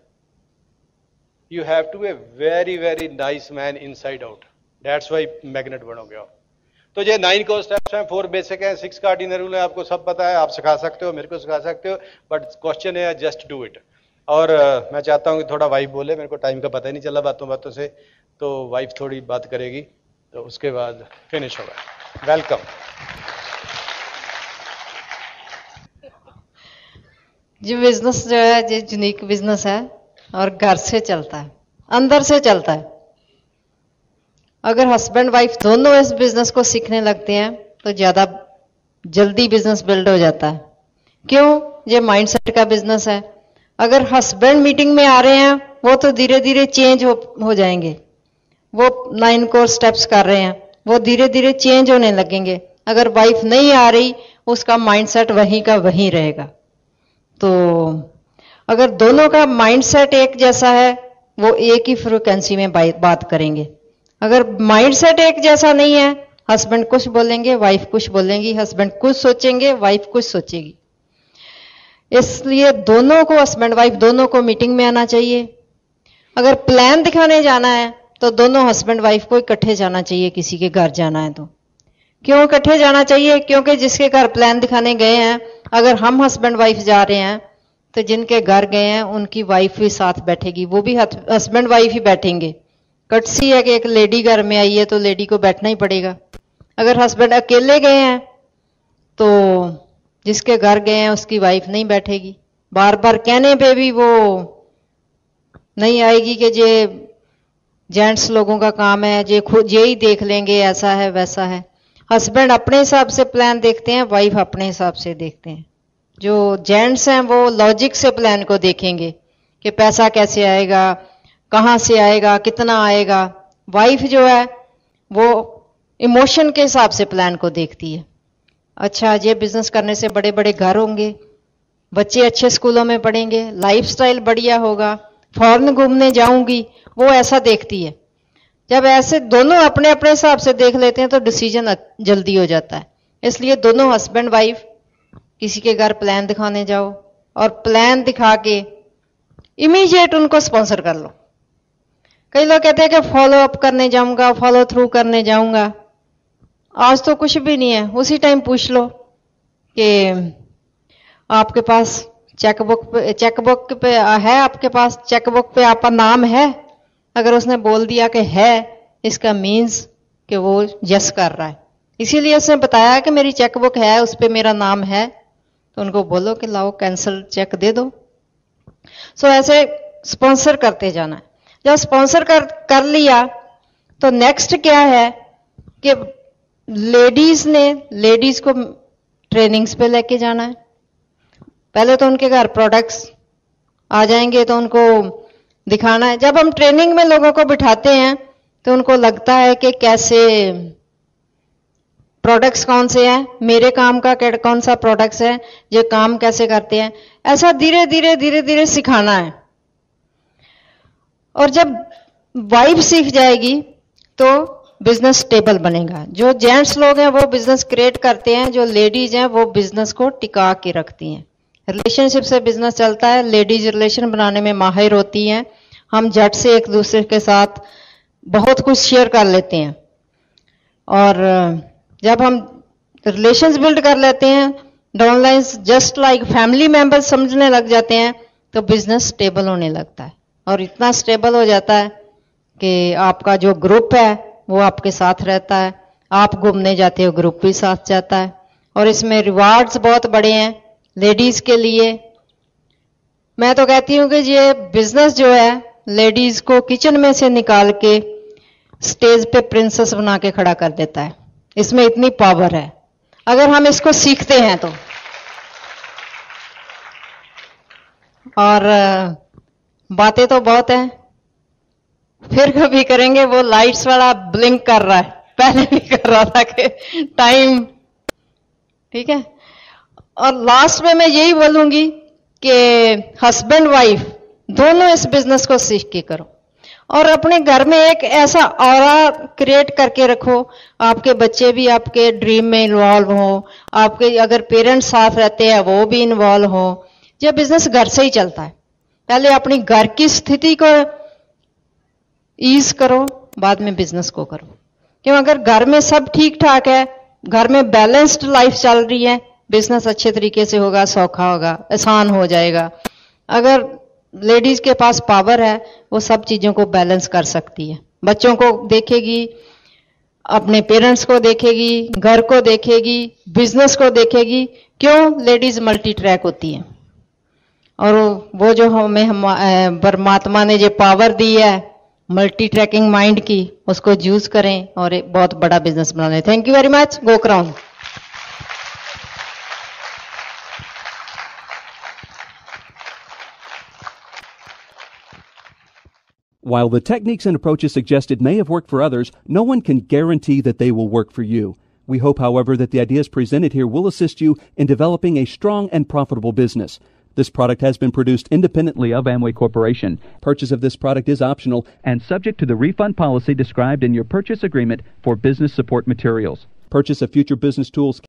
you have to a very very nice man inside out that's why magnet बनोगे आप. तो ये नाइन को स्टेप्स हैं फोर बेसिक हैं सिक्स कार्डिनल रूल है आपको सब पता है आप सिखा सकते हो मेरे को सिखा सकते हो बट क्वेश्चन है जस्ट डू इट और uh, मैं चाहता हूँ कि थोड़ा वाइफ बोले मेरे को टाइम का पता ही नहीं चला बातों बातों से तो वाइफ थोड़ी बात करेगी तो उसके बाद फिनिश होगा. वेलकम जो बिज़नेस जो है जो यूनिक बिज़नेस है और घर से चलता है अंदर से चलता है। अगर हस्बैंड वाइफ दोनों इस बिज़नेस को सीखने लगते हैं तो ज़्यादा जल्दी बिज़नेस बिल्ड हो जाता है। क्यों? ये माइंडसेट का बिज़नेस है। अगर हस्बैंड मीटिंग में आ रहे हैं वो तो धीरे धीरे चेंज हो, हो जाएँगे। वो नाइन कोर स्टेप्स कर रहे हैं वो धीरे धीरे चेंज होने लगेंगे। अगर वाइफ नहीं आ रही उसका माइंडसेट वहीं का वहीं रहेगा। तो अगर दोनों का माइंडसेट एक जैसा है, वो एक ही फ्रिक्वेंसी में बात करेंगे। अगर माइंडसेट एक जैसा नहीं है हस्बैंड कुछ बोलेंगे वाइफ कुछ बोलेंगी हस्बैंड कुछ सोचेंगे वाइफ कुछ सोचेगी। इसलिए दोनों को हस्बैंड वाइफ दोनों को मीटिंग में आना चाहिए। अगर प्लान दिखाने जाना है तो दोनों हस्बैंड वाइफ को इकट्ठे जाना चाहिए, किसी के घर जाना है तो। क्यों इकट्ठे जाना चाहिए? क्योंकि जिसके घर प्लान दिखाने गए हैं अगर हम हस्बैंड वाइफ जा रहे हैं तो जिनके घर गए हैं, उनकी वाइफ भी साथ बैठेगी। वो भी हस्बैंड वाइफ ही बैठेंगे। कटसी है कि एक लेडी घर में आई है तो लेडी को बैठना ही पड़ेगा। अगर हस्बैंड अकेले गए हैं तो जिसके घर गए हैं, उसकी वाइफ नहीं बैठेगी। बार बार कहने पे भी वो नहीं आएगी कि ये जेंट्स लोगों का काम है, जे खुद ये ही देख लेंगे, ऐसा है, वैसा है। हस्बैंड अपने हिसाब से प्लान देखते हैं वाइफ अपने हिसाब से देखते हैं। जो जेंट्स हैं, वो लॉजिक से प्लान को देखेंगे कि पैसा कैसे आएगा, कहाँ से आएगा, कितना आएगा। वाइफ जो है, वो इमोशन के हिसाब से प्लान को देखती है। अच्छा ये बिज़नेस करने से बड़े बड़े घर होंगे, बच्चे अच्छे स्कूलों में पढ़ेंगे लाइफस्टाइल बढ़िया होगा फॉरन घूमने जाऊँगी, वो ऐसा देखती है। जब ऐसे दोनों अपने अपने हिसाब से देख लेते हैं तो डिसीज़न जल्दी हो जाता है। इसलिए दोनों हस्बैंड वाइफ किसी के घर प्लान दिखाने जाओ और प्लान दिखा के इमीडिएट उनको स्पॉन्सर कर लो। कई लोग कहते हैं कि फॉलो अप करने जाऊँगा फॉलो थ्रू करने जाऊँगा। आज तो कुछ भी नहीं है, उसी टाइम पूछ लो कि आपके पास चेकबुक पे चेकबुक पे है आपके पास? चेकबुक पे आपका नाम है? अगर उसने बोल दिया कि है इसका मीन्स कि वो यस कर रहा है। इसीलिए उसने बताया कि मेरी चेकबुक है उस पर मेरा नाम है। तो उनको बोलो कि लाओ कैंसिल चेक दे दो। सो so, ऐसे स्पॉन्सर करते जाना है। जब स्पॉन्सर कर कर लिया तो नेक्स्ट क्या है कि लेडीज़ ने लेडीज़ को ट्रेनिंग्स पे लेके जाना है। पहले तो उनके घर प्रोडक्ट्स आ जाएँगे तो उनको दिखाना है। जब हम ट्रेनिंग में लोगों को बिठाते हैं तो उनको लगता है कि कैसे प्रोडक्ट्स कौन से हैं, मेरे काम का कौन सा प्रोडक्ट्स है, ये काम कैसे करते हैं। ऐसा धीरे धीरे धीरे धीरे सिखाना है। और जब वाइफ सीख जाएगी तो बिज़नेस स्टेबल बनेगा। जो जेंट्स लोग हैं, वो बिज़नेस क्रिएट करते हैं, जो लेडीज़ हैं, वो बिज़नेस को टिका के रखती हैं। रिलेशनशिप से बिज़नेस चलता है लेडीज़ रिलेशन बनाने में माहिर होती हैं। हम झट से एक दूसरे के साथ बहुत कुछ शेयर कर लेते हैं। और जब हम रिलेशंस बिल्ड कर लेते हैं downline just like family members समझने लग जाते हैं तो बिज़नेस स्टेबल होने लगता है। और इतना स्टेबल हो जाता है कि आपका जो ग्रुप है, वो आपके साथ रहता है। आप घूमने जाते हो ग्रुप भी साथ जाता है। और इसमें रिवार्ड्स बहुत बड़े हैं लेडीज़ के लिए। मैं तो कहती हूँ कि ये बिज़नेस जो है लेडीज़ को किचन में से निकाल के स्टेज पे प्रिंसेस बना के खड़ा कर देता है। इसमें इतनी पावर है। अगर हम इसको सीखते हैं तो। और बातें तो बहुत हैं। फिर कभी करेंगे वो लाइट्स वाला ब्लिंक कर रहा है। पहले भी कर रहा था कि टाइम ठीक है? और लास्ट में मैं यही बोलूँगी कि हस्बैंड वाइफ दोनों इस बिज़नेस को सीख के करो। और अपने घर में एक ऐसा और क्रिएट करके रखो। आपके बच्चे भी आपके ड्रीम में इन्वॉल्व हो। आपके अगर पेरेंट्स साथ रहते हैं, वो भी इन्वॉल्व हो। यह बिज़नेस घर से ही चलता है। पहले अपनी घर की स्थिति को ईज करो, बाद में बिज़नेस को करो। क्यों? अगर घर में सब ठीक ठाक है, घर में बैलेंस्ड लाइफ चल रही है बिज़नेस अच्छे तरीके से होगा, सौखा होगा, आसान हो जाएगा। अगर लेडीज़ के पास पावर है, वो सब चीज़ों को बैलेंस कर सकती है। बच्चों को देखेगी, अपने पेरेंट्स को देखेगी, घर को देखेगी, बिज़नेस को देखेगी, क्यों लेडीज़ मल्टी ट्रैक होती है? और वो जो हमें, हम परमात्मा ने जो पावर दी है मल्टी ट्रैकिंग माइंड की, उसको यूज़ करें और एक बहुत बड़ा बिज़नेस बना लें। Thank you very much go While the techniques and approaches suggested may have worked for others, no one can guarantee that they will work for you. We hope, however, that the ideas presented here will assist you in developing a strong and profitable business. This product has been produced independently of Amway Corporation. Purchase of this product is optional and subject to the refund policy described in your purchase agreement for business support materials. Purchase of future business tools